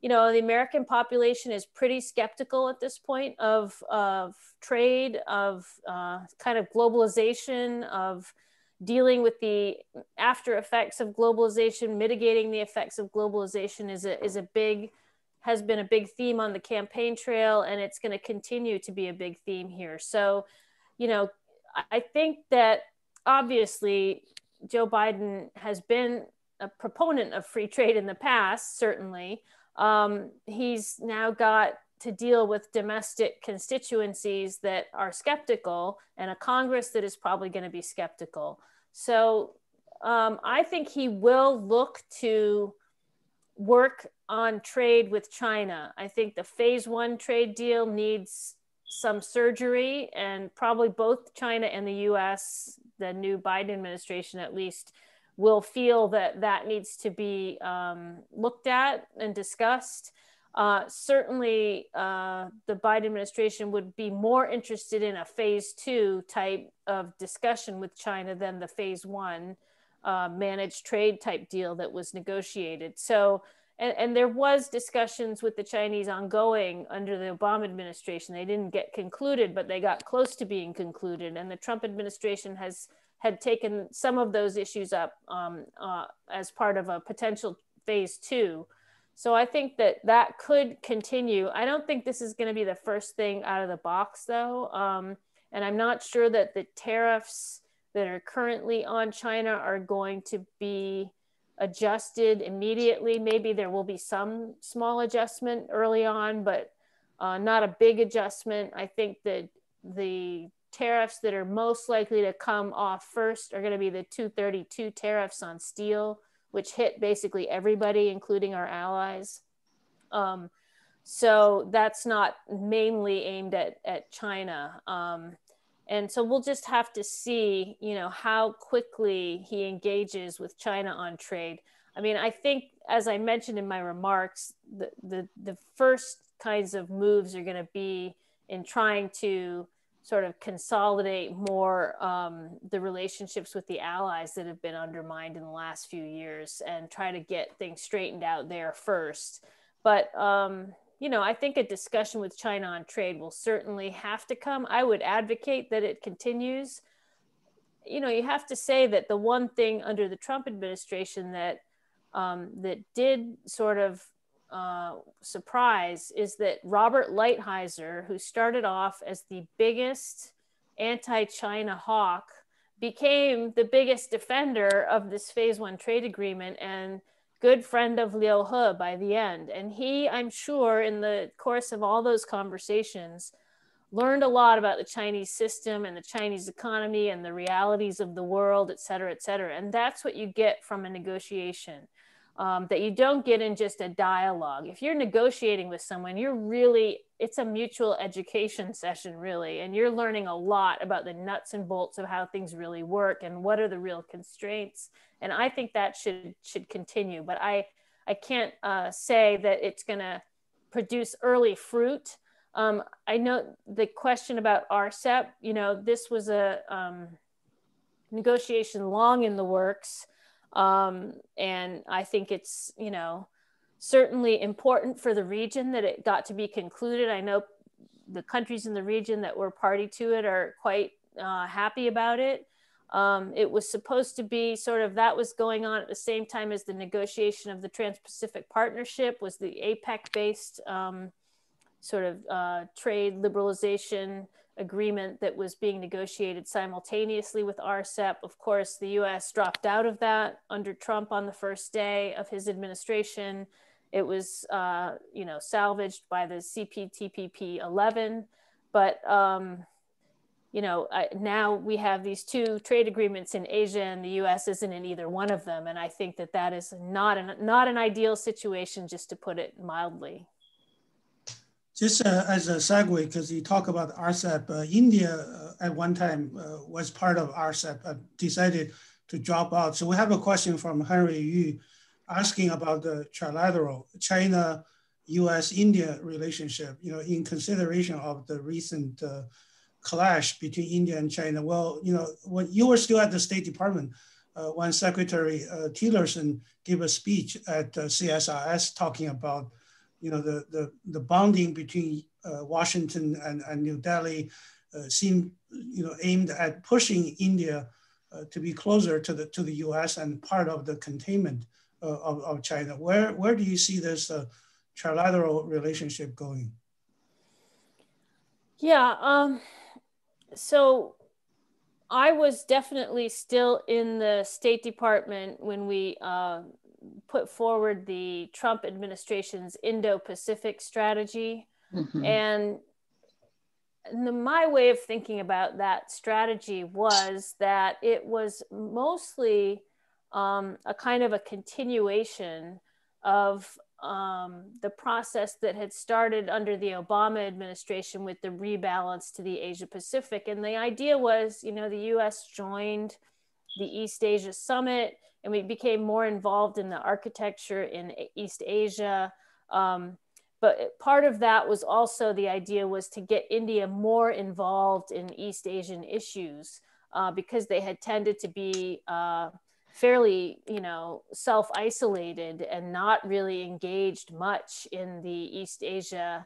you know, the American population is pretty skeptical at this point of, of trade, of uh, kind of globalization, of dealing with the after effects of globalization, mitigating the effects of globalization is a, is a big, has been a big theme on the campaign trail, and it's going to continue to be a big theme here. So, you know, I think that obviously Joe Biden has been a proponent of free trade in the past, certainly. Um, he's now got to deal with domestic constituencies that are skeptical and a Congress that is probably going to be skeptical. So um, I think he will look to work on trade with China. I think the phase one trade deal needs some surgery, and probably both China and the US, the new Biden administration at least, will feel that that needs to be um, looked at and discussed. Uh, certainly, uh, the Biden administration would be more interested in a phase two type of discussion with China than the phase one uh, managed trade type deal that was negotiated. So, and, and, there was discussions with the Chinese ongoing under the Obama administration. They didn't get concluded, but they got close to being concluded. And the Trump administration has had taken some of those issues up um, uh, as part of a potential phase two. So I think that that could continue. I don't think this is going to be the first thing out of the box, though. Um, and I'm not sure that the tariffs that are currently on China are going to be adjusted immediately. Maybe there will be some small adjustment early on, but uh, not a big adjustment. I think that the tariffs that are most likely to come off first are going to be the 232 tariffs on steel, which hit basically everybody, including our allies. Um, so that's not mainly aimed at, at China. Um, and so we'll just have to see, you know, how quickly he engages with China on trade. I mean, I think, as I mentioned in my remarks, the, the, the first kinds of moves are going to be in trying to sort of consolidate more um, the relationships with the allies that have been undermined in the last few years and try to get things straightened out there first. But, um, you know, I think a discussion with China on trade will certainly have to come. I would advocate that it continues. You know, you have to say that the one thing under the Trump administration that um, that did sort of uh, surprise is that Robert Lighthizer, who started off as the biggest anti China hawk, became the biggest defender of this phase one trade agreement and good friend of Liu He by the end. And he, I'm sure, in the course of all those conversations, learned a lot about the Chinese system and the Chinese economy and the realities of the world, et cetera, et cetera. And that's what you get from a negotiation um, that you don't get in just a dialogue. If you're negotiating with someone, you're really, it's a mutual education session, really. And you're learning a lot about the nuts and bolts of how things really work and what are the real constraints. And I think that should, should continue. But I, I can't uh, say that it's going to produce early fruit. Um, I know the question about RCEP, you know, this was a um, negotiation long in the works um, and I think it's, you know, certainly important for the region that it got to be concluded. I know the countries in the region that were party to it are quite uh, happy about it. Um, it was supposed to be sort of that was going on at the same time as the negotiation of the Trans-Pacific Partnership was the APEC-based um, sort of uh, trade liberalization agreement that was being negotiated simultaneously with RCEP. Of course, the US dropped out of that under Trump on the first day of his administration. It was, uh, you know, salvaged by the CPTPP 11. But, um, you know, I, now we have these two trade agreements in Asia, and the U.S. isn't in either one of them. And I think that that is not an not an ideal situation, just to put it mildly. Just uh, as a segue, because you talk about RCEP, uh, India uh, at one time uh, was part of RCEP, decided to drop out. So we have a question from Henry Yu asking about the trilateral China, US, India relationship, you know, in consideration of the recent uh, clash between India and China. Well, you know, when you were still at the State Department, uh, when Secretary Tillerson gave a speech at CSIS talking about you know, the, the, the bonding between uh, Washington and, and New Delhi uh, seemed, you know, aimed at pushing India uh, to be closer to the, to the US and part of the containment uh, of, of China. Where, where do you see this uh, trilateral relationship going? Yeah, um, so I was definitely still in the State Department when we uh, put forward the Trump administration's Indo Pacific strategy. Mm-hmm. And the, my way of thinking about that strategy was that it was mostly um, a kind of a continuation of um, the process that had started under the Obama administration with the rebalance to the Asia Pacific. And the idea was, you know, the US joined the East Asia Summit and we became more involved in the architecture in East Asia. Um, but part of that was also the idea was to get India more involved in East Asian issues uh, because they had tended to be uh, fairly, you know, self-isolated and not really engaged much in the East Asia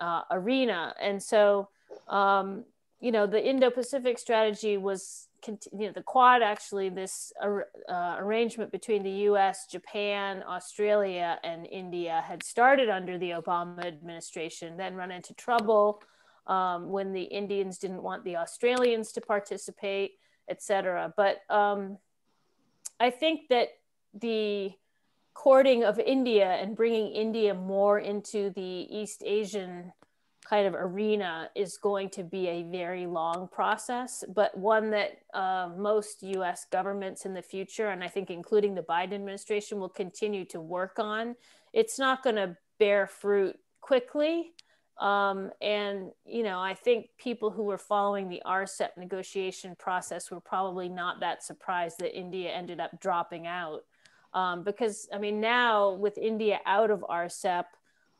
uh, arena. And so, um, you know, the Indo-Pacific strategy was, you know, the Quad actually this uh, arrangement between the U.S., Japan, Australia, and India had started under the Obama administration, then run into trouble um, when the Indians didn't want the Australians to participate, et cetera. But um, I think that the courting of India and bringing India more into the East Asian kind of arena is going to be a very long process, but one that uh, most US governments in the future, and I think including the Biden administration, will continue to work on. It's not going to bear fruit quickly, um, and, you know, I think people who were following the RCEP negotiation process were probably not that surprised that India ended up dropping out. Um, because, I mean, now with India out of RCEP,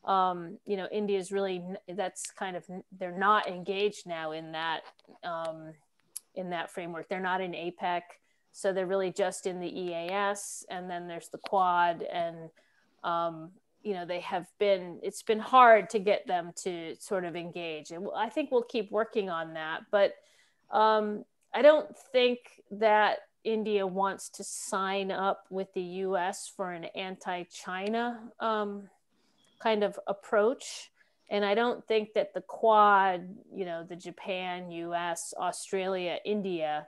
um, you know, India is really, that's kind of, they're not engaged now in that, um, in that framework. They're not in APEC. So they're really just in the EAS. And then there's the Quad. And, um, you know they have been it's been hard to get them to sort of engage and i think we'll keep working on that but um, i don't think that india wants to sign up with the us for an anti-china um, kind of approach. And i don't think that the quad you know the japan us australia india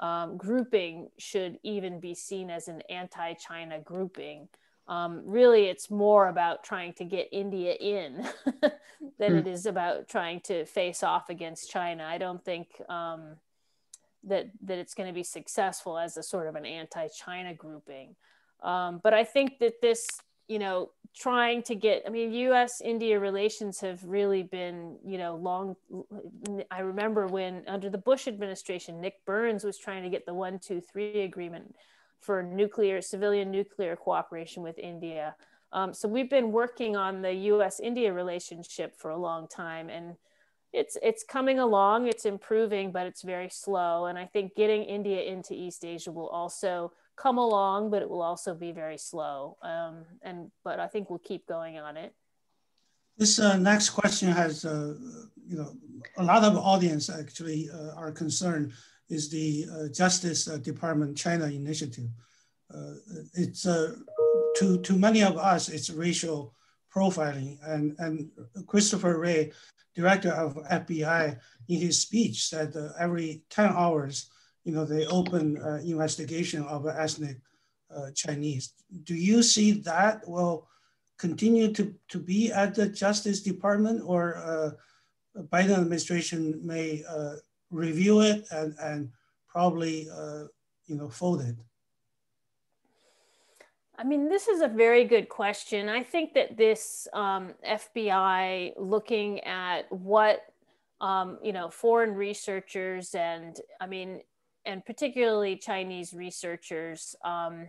um, grouping should even be seen as an anti-china grouping. Um, really it's more about trying to get india in <laughs> than mm. it is about trying to face off against china. I don't think um, that that it's going to be successful as a sort of an anti-china grouping. Um, but i think that this you know trying to get i mean us india relations have really been you know long i remember when under the bush administration nick burns was trying to get the one two three agreement for nuclear civilian nuclear cooperation with India. Um, so we've been working on the U.S.-India relationship for a long time, and it's it's coming along. It's improving, but it's very slow. And I think getting India into East Asia will also come along, but it will also be very slow. Um, and but I think we'll keep going on it. This uh, next question has, uh, you know, a lot of audience actually uh, are concerned is the uh, Justice uh, Department China initiative. Uh, it's to, to many of us, it's racial profiling. And, and Christopher Wray, director of FBI, in his speech said every 10 hours, you know, they open investigation of ethnic Chinese. Do you see that will continue to, to be at the Justice Department or uh, Biden administration may uh, review it and, and probably, uh, you know, fold it? I mean, this is a very good question. I think that this um, FBI looking at what, um, you know, foreign researchers and, I mean, and particularly Chinese researchers, um,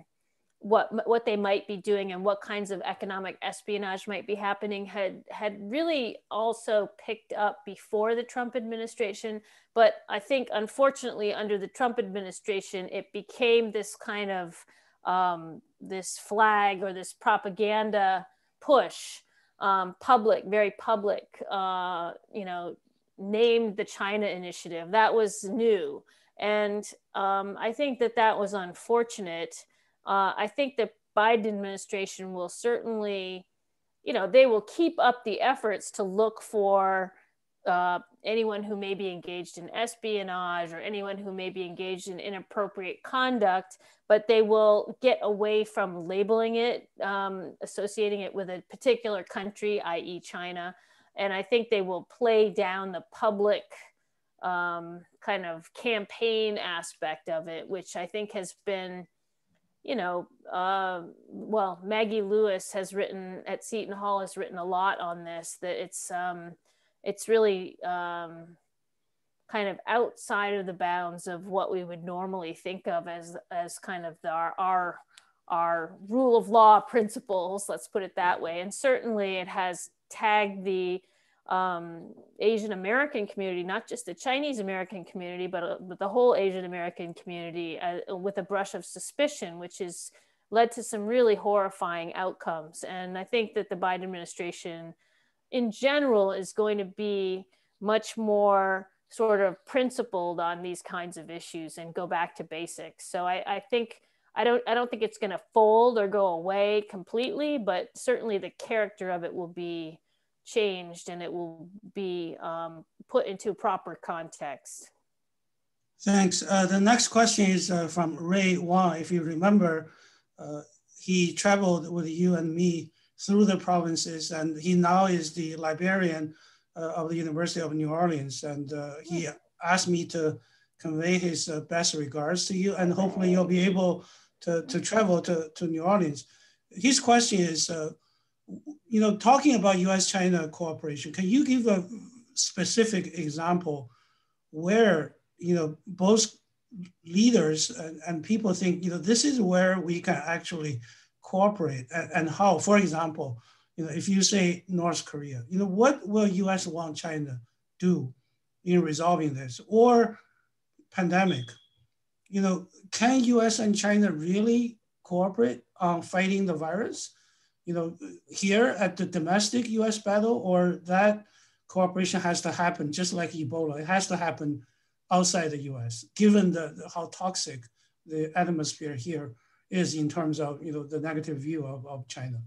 what what they might be doing and what kinds of economic espionage might be happening had had really also picked up before the Trump administration. But I think unfortunately under the Trump administration it became this kind of um, this flag or this propaganda push um, public very public uh, you know named the China initiative. That was new and um, I think that that was unfortunate uh, I think the Biden administration will certainly, you know, they will keep up the efforts to look for uh, anyone who may be engaged in espionage or anyone who may be engaged in inappropriate conduct, but they will get away from labeling it, um, associating it with a particular country, i.e., China. And I think they will play down the public um, kind of campaign aspect of it, which I think has been you know, uh, well, Maggie Lewis has written at Seton Hall has written a lot on this. That it's um, it's really um, kind of outside of the bounds of what we would normally think of as as kind of the, our our our rule of law <laughs> principles. Let's put it that way. And certainly, it has tagged the um, Asian American community, not just the Chinese American community, but, uh, but the whole Asian American community uh, with a brush of suspicion, which has led to some really horrifying outcomes. And I think that the Biden administration in general is going to be much more sort of principled on these kinds of issues and go back to basics. So I, I think I don't I don't think it's going to fold or go away completely, but certainly the character of it will be changed and it will be um, put into proper context. Thanks. Uh, the next question is uh, from Ray Wang. If you remember, uh, he traveled with you and me through the provinces, and he now is the librarian uh, of the University of New Orleans. And uh, he asked me to convey his uh, best regards to you, and hopefully you'll be able to, to travel to, to New Orleans. His question is, you know, talking about U.S.-China cooperation, can you give a specific example where you know both leaders and, and people think you know this is where we can actually cooperate and, and, how? For example, you know, if you say North Korea, you know, what will U.S. want China do in resolving this or pandemic? You know, can U.S. and China really cooperate on fighting the virus? You know, here at the domestic US battle, or that cooperation has to happen just like Ebola. It has to happen outside the US, given the, how toxic the atmosphere here is in terms of you know the negative view of, of China.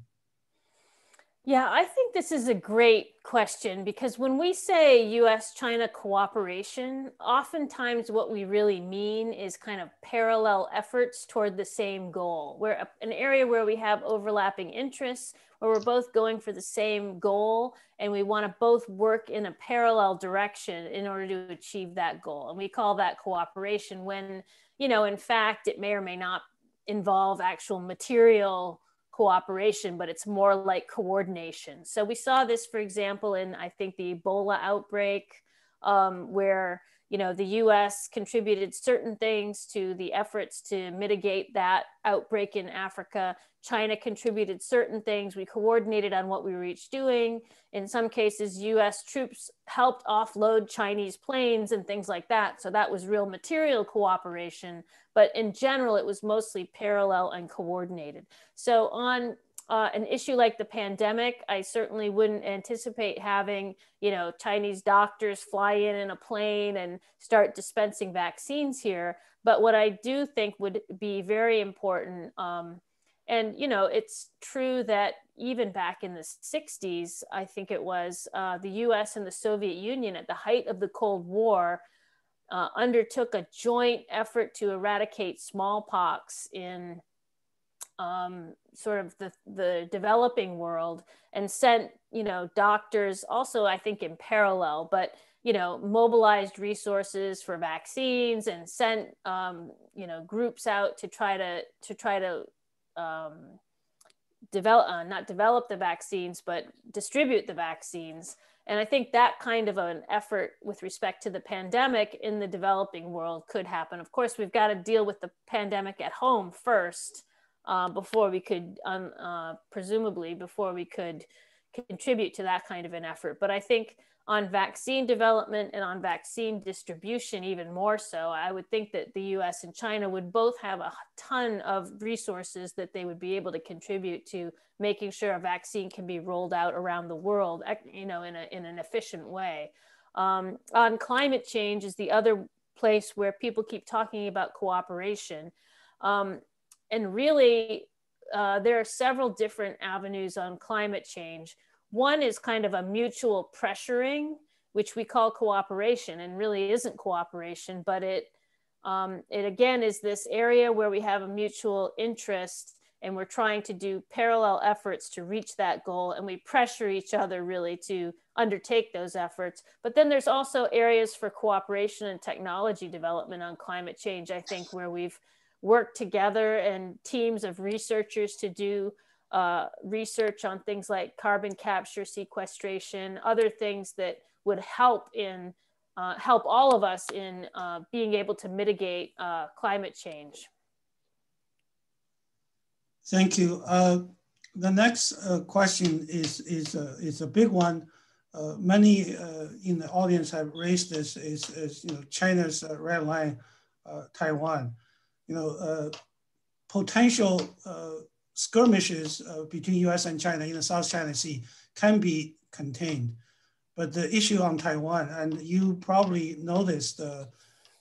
Yeah, I think this is a great question because when we say US China cooperation, oftentimes what we really mean is kind of parallel efforts toward the same goal. Where an area where we have overlapping interests, where we're both going for the same goal and we want to both work in a parallel direction in order to achieve that goal. And we call that cooperation when, you know, in fact, it may or may not involve actual material cooperation, but it's more like coordination. So we saw this, for example, in I think the Ebola outbreak, um, where you know the U.S. contributed certain things to the efforts to mitigate that outbreak in Africa. China contributed certain things. We coordinated on what we were each doing. In some cases, US troops helped offload Chinese planes and things like that. So that was real material cooperation. But in general, it was mostly parallel and coordinated. So on uh, an issue like the pandemic, I certainly wouldn't anticipate having, you know, Chinese doctors fly in in a plane and start dispensing vaccines here. But what I do think would be very important um, and you know it's true that even back in the 60s i think it was uh, the us and the soviet union at the height of the cold war uh, undertook a joint effort to eradicate smallpox in um, sort of the, the developing world and sent you know doctors also i think in parallel but you know mobilized resources for vaccines and sent um, you know groups out to try to to try to um, develop, uh, not develop the vaccines, but distribute the vaccines. And I think that kind of an effort with respect to the pandemic in the developing world could happen. Of course, we've got to deal with the pandemic at home first uh, before we could, um, uh, presumably, before we could contribute to that kind of an effort. But I think on vaccine development and on vaccine distribution, even more so. I would think that the US and China would both have a ton of resources that they would be able to contribute to making sure a vaccine can be rolled out around the world, you know, in, a, in an efficient way. Um, on climate change is the other place where people keep talking about cooperation. Um, and really, uh, there are several different avenues on climate change. One is kind of a mutual pressuring, which we call cooperation, and really isn't cooperation, but it um, it again is this area where we have a mutual interest and we're trying to do parallel efforts to reach that goal and we pressure each other really to undertake those efforts but then there's also areas for cooperation and technology development on climate change i think where we've work together and teams of researchers to do uh, research on things like carbon capture, sequestration, other things that would help in uh, help all of us in uh, being able to mitigate uh, climate change. Thank you. Uh, the next uh, question is is is a big one. many in the audience have raised this. Is, is you know China's red line, Taiwan. You know potential skirmishes uh, between US and China in the South China Sea can be contained. But the issue on Taiwan, and you probably noticed uh,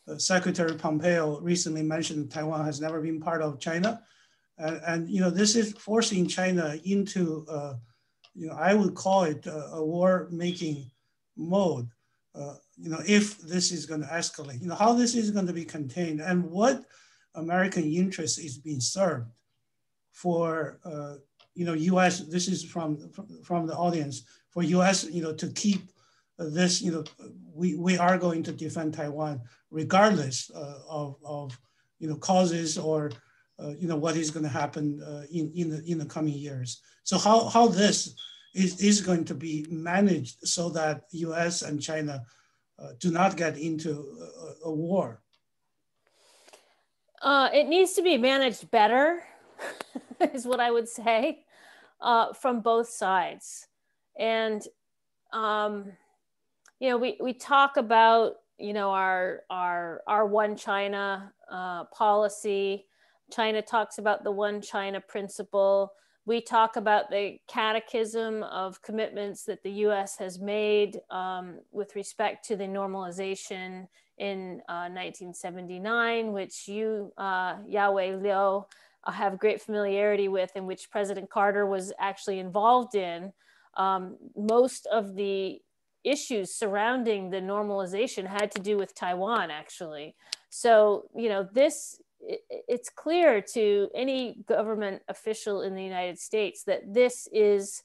uh, Secretary Pompeo recently mentioned Taiwan has never been part of China. And, and you know, this is forcing China into, uh, you know, I would call it a, a war-making mode. Uh, you know, if this is going to escalate, you know, how this is going to be contained and what American interest is being served for uh, you know U.S. This is from from the audience for U.S. You know to keep this. You know we we are going to defend Taiwan regardless uh, of of you know causes or uh, you know what is going to happen uh, in in the in the coming years. So how how this is is going to be managed so that U.S. and China uh, do not get into a, a war. Uh, it needs to be managed better <laughs> is what I would say uh, from both sides. And, um, you know, we, we talk about, you know, our, our, our one China uh, policy. China talks about the one China principle. We talk about the catechism of commitments that the US has made um, with respect to the normalization in uh, 1979, which you, uh, Yawei Liu, have great familiarity with and which President Carter was actually involved in, um, most of the issues surrounding the normalization had to do with Taiwan, actually. So, you know, this, it's clear to any government official in the United States that this is,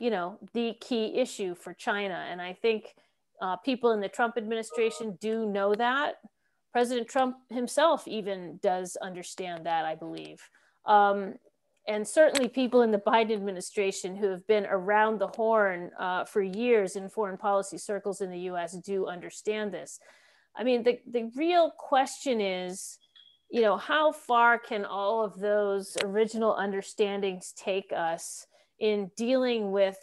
you know, the key issue for China. And I think uh, people in the Trump administration do know that. President Trump himself even does understand that, I believe. Um, and certainly people in the Biden administration who have been around the horn uh, for years in foreign policy circles in the US do understand this. I mean, the, the real question is, you know, how far can all of those original understandings take us in dealing with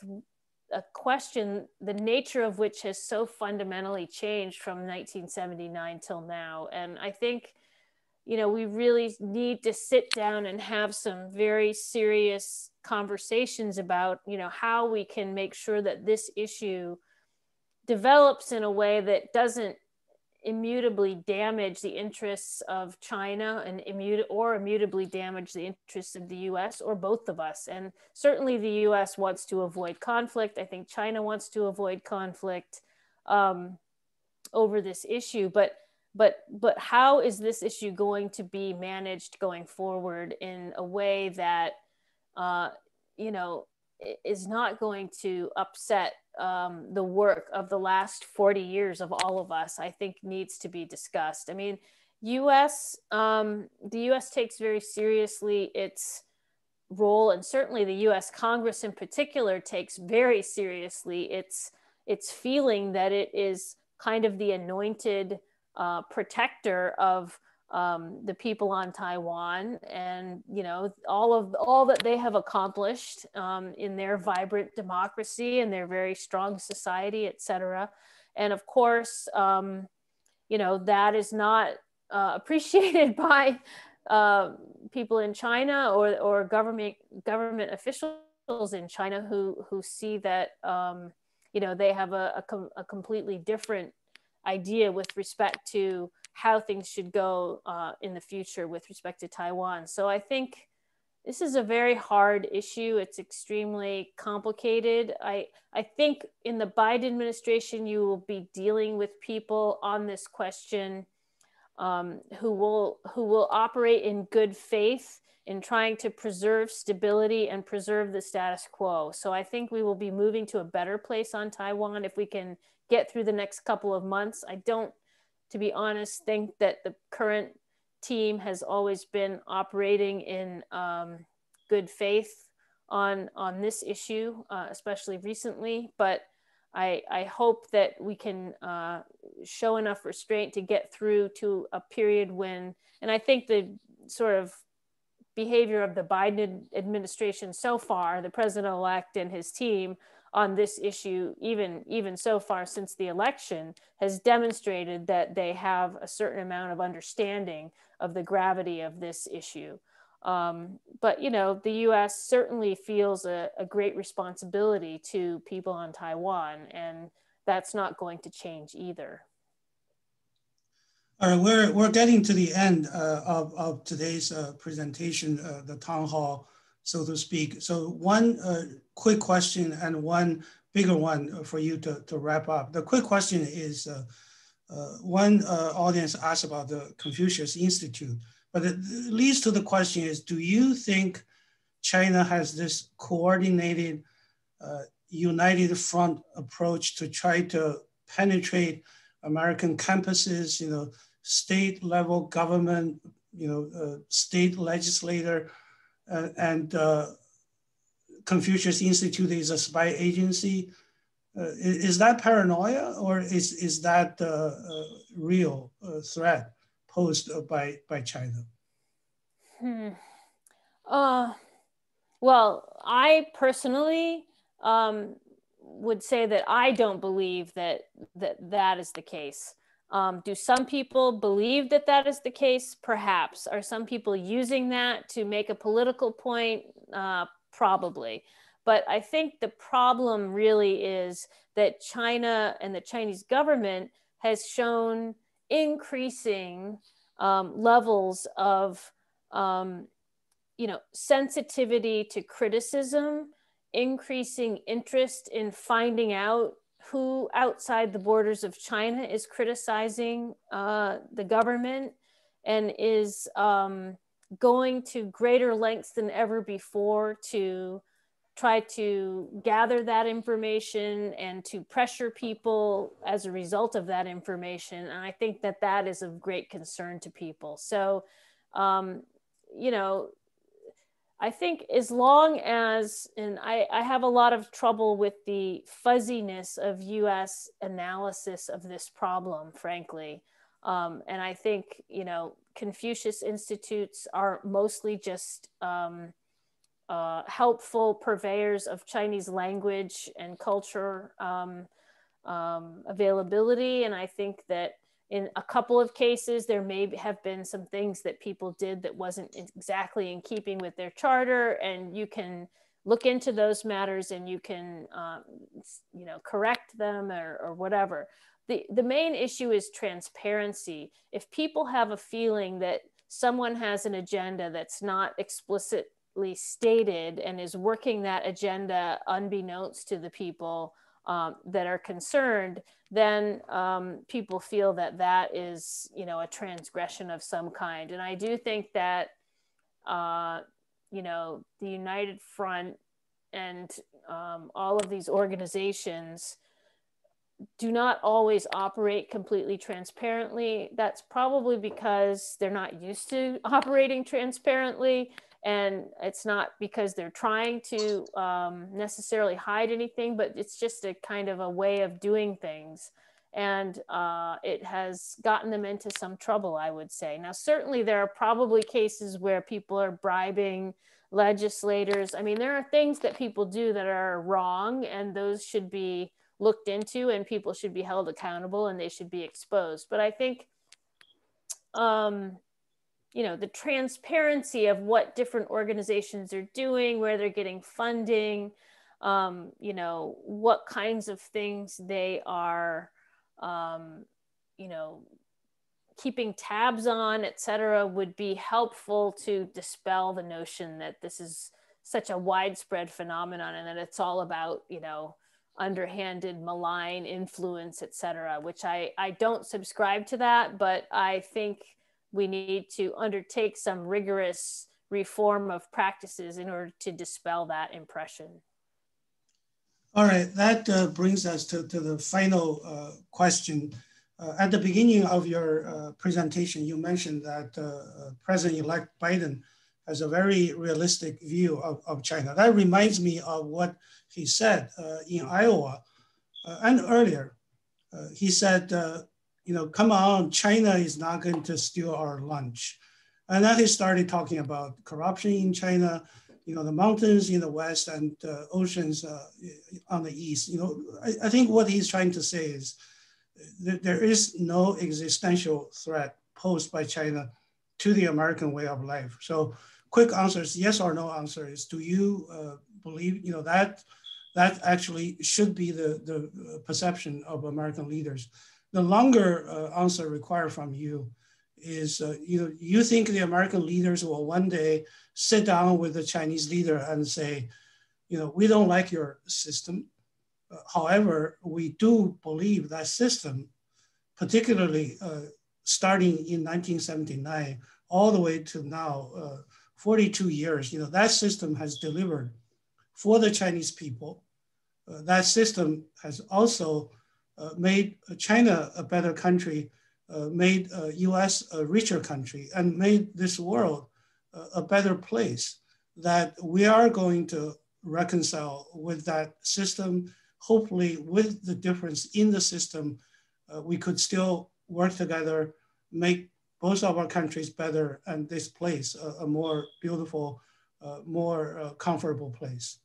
a question, the nature of which has so fundamentally changed from 1979 till now? And I think you know, we really need to sit down and have some very serious conversations about, you know, how we can make sure that this issue develops in a way that doesn't immutably damage the interests of China and immut- or immutably damage the interests of the US or both of us. And certainly the US wants to avoid conflict. I think China wants to avoid conflict um, over this issue. But but but how is this issue going to be managed going forward in a way that uh, you know is not going to upset um, the work of the last 40 years of all of us i think needs to be discussed. I mean us um, the us takes very seriously its role and certainly the us congress in particular takes very seriously its its feeling that it is kind of the anointed uh, protector of um, the people on Taiwan and you know all of all that they have accomplished um, in their vibrant democracy and their very strong society, et cetera. And of course, um, you know that is not uh, <laughs> appreciated by uh, people in China or or government government officials in China who who see that um, you know they have a, a, com- a completely different idea with respect to how things should go uh, in the future with respect to Taiwan. So I think this is a very hard issue. It's extremely complicated. I, I think in the Biden administration, you will be dealing with people on this question um, who will who will operate in good faith in trying to preserve stability and preserve the status quo. So I think we will be moving to a better place on Taiwan if we can get through the next couple of months. I don't, to be honest, think that the current team has always been operating in um, good faith on on this issue, uh, especially recently. But I, I hope that we can uh, show enough restraint to get through to a period when, and I think the sort of behavior of the Biden administration so far, the president elect and his team on this issue, even even so far since the election, has demonstrated that they have a certain amount of understanding of the gravity of this issue. Um, but you know, the U.S. certainly feels a, a, great responsibility to people on Taiwan, and that's not going to change either. All right, we're we're getting to the end uh, of of today's uh, presentation, uh, the town hall, so to speak. So one uh, quick question and one bigger one for you to to wrap up. The quick question is. Uh, uh, one audience asked about the Confucius Institute. But it leads to the question is, do you think China has this coordinated, uh, united front approach to try to penetrate American campuses, you know, state level government, you know, uh, state legislator, uh, and uh, Confucius Institute is a spy agency. Uh, is, that paranoia or is, is that uh, a real threat? posed by by China? Hmm. Uh, well, I personally um, would say that I don't believe that that that is the case. Um, do some people believe that that is the case? Perhaps. Are some people using that to make a political point? Uh, probably. But I think the problem really is that China and the Chinese government has shown increasing um, levels of um, you know sensitivity to criticism increasing interest in finding out who outside the borders of china is criticizing uh, the government and is um, going to greater lengths than ever before to try to gather that information and to pressure people as a result of that information. And I think that that is of great concern to people. So, um, you know, I think as long as, and I, I have a lot of trouble with the fuzziness of US analysis of this problem, frankly. Um, and I think, you know, Confucius Institutes are mostly just um, uh, helpful purveyors of Chinese language and culture um, um, availability. And I think that in a couple of cases, there may have been some things that people did that wasn't exactly in keeping with their charter. And you can look into those matters and you can, um, you know, correct them or, or whatever. The, the main issue is transparency. If people have a feeling that someone has an agenda that's not explicitly stated and is working that agenda unbeknownst to the people um, that are concerned, then um, people feel that that is, you know, a transgression of some kind. And I do think that, uh, you know, the United Front and um, all of these organizations do not always operate completely transparently. That's probably because they're not used to <laughs> operating transparently and it's not because they're trying to um, necessarily hide anything but it's just a kind of a way of doing things. And uh, it has gotten them into some trouble i would say. Now certainly there are probably cases where people are bribing legislators. I mean there are things that people do that are wrong and those should be looked into and people should be held accountable and they should be exposed. But i think um, you know the transparency of what different organizations are doing where they're getting funding um, you know what kinds of things they are um, you know keeping tabs on etc would be helpful to dispel the notion that this is such a widespread phenomenon and that it's all about you know underhanded malign influence etc which i i don't subscribe to that but i think we need to undertake some rigorous reform of practices in order to dispel that impression. All right, that uh, brings us to, to the final uh, question. Uh, at the beginning of your uh, presentation, you mentioned that uh, President-elect Biden has a very realistic view of, of China. That reminds me of what he said uh, in Iowa and earlier. he said, you know, come on, China is not going to steal our lunch. And then he started talking about corruption in China, you know, the mountains in the west and uh, oceans uh, on the east. You know, I, I, think what he's trying to say is that there is no existential threat posed by China to the American way of life. So quick answers, yes or no answer is, do you uh, believe, you know, that that actually should be the, the perception of American leaders. The longer uh, answer required from you is uh, you you think the American leaders will one day sit down with the Chinese leader and say, you know, we don't like your system. Uh, however, we do believe that system, particularly uh, starting in 1979 all the way to now, uh, 42 years, you know, that system has delivered for the Chinese people. Uh, that system has also made China a better country uh, made uh, US a richer country and made this world a better place that we are going to reconcile with that system. Hopefully with the difference in the system, uh, we could still work together, make both of our countries better and this place a, a more beautiful, uh, more uh, comfortable place.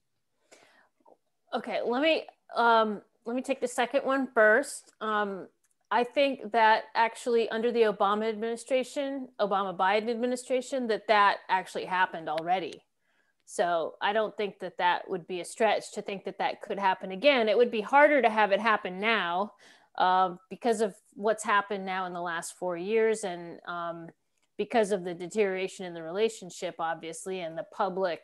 Okay, let me um, let me take the second one first. Um, I think that actually under the Obama administration, Obama Biden administration, that that actually happened already. So I don't think that that would be a stretch to think that that could happen again. It would be harder to have it happen now uh, because of what's happened now in the last four years and um, because of the deterioration in the relationship, obviously, and the public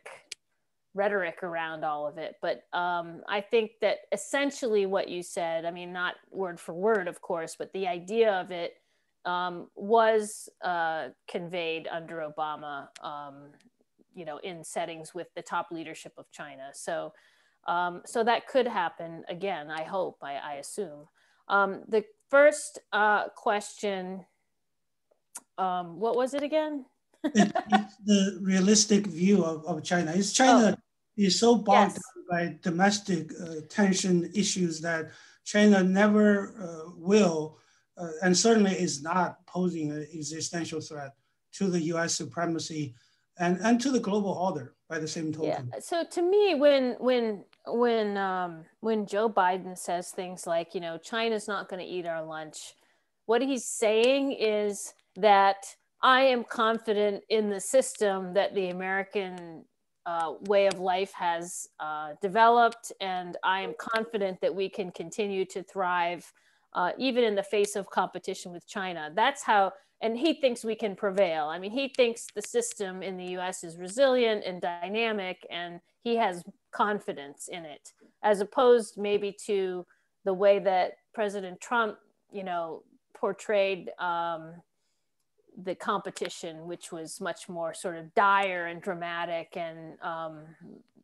rhetoric around all of it. But um, I think that essentially what you said, I mean, not word for word, of course, but the idea of it um, was uh, conveyed under Obama, um, you know, in settings with the top leadership of China. So, um, so that could happen again. I hope. I, I assume. Um, the first uh, question. Um, what was it again? It, it's the realistic view of, of China. Is China oh. is so bogged yes. down by domestic uh, tension issues that China never uh, will, uh, and certainly is not posing an existential threat to the U.S. supremacy and, and to the global order by the same token. Yeah. So to me, when when when um, when Joe Biden says things like, you know, China's not going to eat our lunch, what he's saying is that I am confident in the system that the American uh, way of life has uh, developed, and I am confident that we can continue to thrive uh, even in the face of competition with China. That's how, and he thinks we can prevail. I mean, he thinks the system in the US is resilient and dynamic, and he has confidence in it, as opposed maybe to the way that President Trump, you know, portrayed. Um, the competition, which was much more sort of dire and dramatic and, um,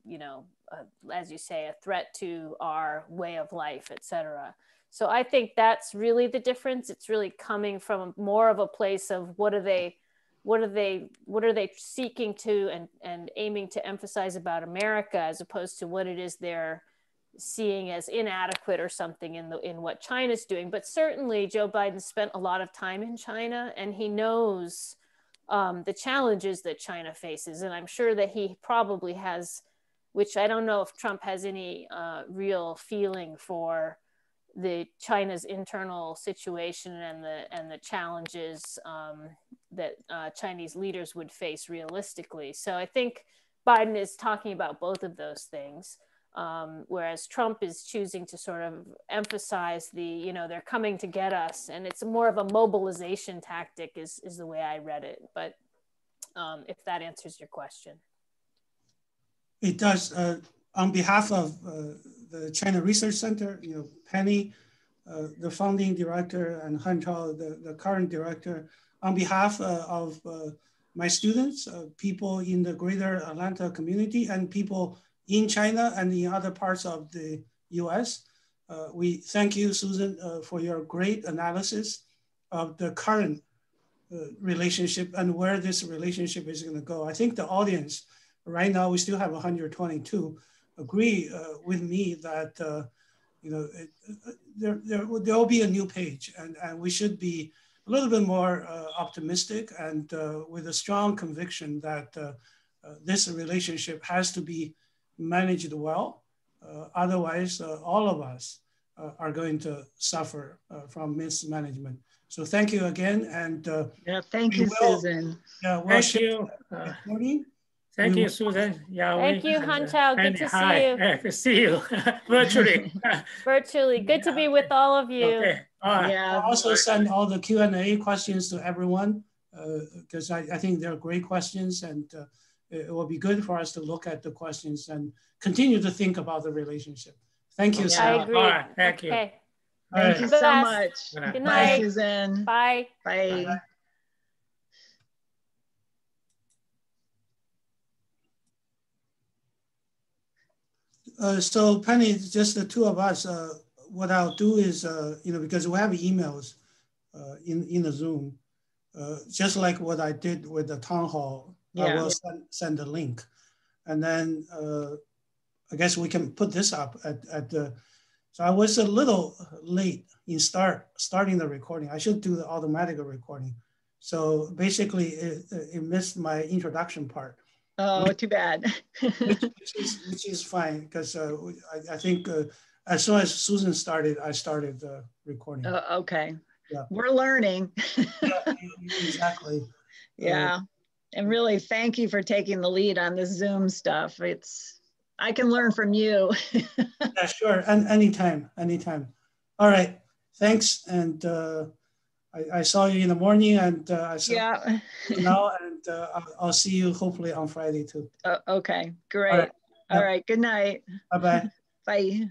you know, uh, as you say, a threat to our way of life, et cetera. So I think that's really the difference. It's really coming from more of a place of what are they, what are they, what are they seeking to and, and aiming to emphasize about America as opposed to what it is they're seeing as inadequate or something in the in what China's doing. But certainly, Joe Biden spent a lot of time in China, and he knows um, the challenges that China faces. And I'm sure that he probably has, which I don't know if Trump has any uh, real feeling for the China's internal situation and the and the challenges um, that uh, Chinese leaders would face realistically. So I think Biden is talking about both of those things. Um, whereas Trump is choosing to sort of emphasize the, you know, they're coming to get us, and it's more of a mobilization tactic, is is the way I read it. But um, if that answers your question, it does. Uh, on behalf of uh, the China Research Center, you know, Penny, uh, the founding director, and Han Chao, the, the current director, on behalf uh, of uh, my students, uh, people in the greater Atlanta community, and people in China and in other parts of the US. Uh, we thank you, Susan, uh, for your great analysis of the current uh, relationship and where this relationship is going to go. I think the audience right now we still have 122 agree uh, with me that uh, you know it, uh, there there there will be a new page and and we should be a little bit more optimistic and with a strong conviction that this relationship has to be managed well. otherwise, all of us are going to suffer from mismanagement. So thank you again. And uh, yeah, thank you, will, Susan. Yeah, we'll thank you. Uh, thank we you, Susan. Yeah, thank we, you, Han Chao. Good to hi. see you. <laughs> Good to see you <laughs> virtually. <laughs> virtually. Good to be with all of you. Okay. All Yeah. I'll also send all the Q&A questions to everyone because uh, I, I, think they're great questions and uh, it will be good for us to look at the questions and continue to think about the relationship. Thank you. Yeah, I agree. All right, thank you. Okay. Thank you so much. Good night. Bye, Susan. Bye. Bye. Bye. Uh, so Penny, just the two of us, uh, what I'll do is, uh, you know, because we have emails uh, in, in the Zoom, uh, just like what I did with the town hall, yeah. I will send, send a link. And then uh, I guess we can put this up at, at the so I was a little late in start starting the recording. I should do the automatic recording. So basically, it, it missed my introduction part. Oh, which, too bad. which, <laughs> which, is, which is fine because uh, I, I, think uh, as soon as Susan started, I started the recording. Uh, okay. Yeah. We're learning. <laughs> yeah, exactly. Yeah. And really, thank you for taking the lead on this Zoom stuff. It's I can learn from you. <laughs> yeah, sure. And anytime, anytime. All right. Thanks. And uh, I, I, saw you in the morning and uh, I saw yeah. you now and uh, I'll, I'll, see you hopefully on Friday too. Okay, great. All right. All right. Good night. Bye-bye. <laughs> Bye.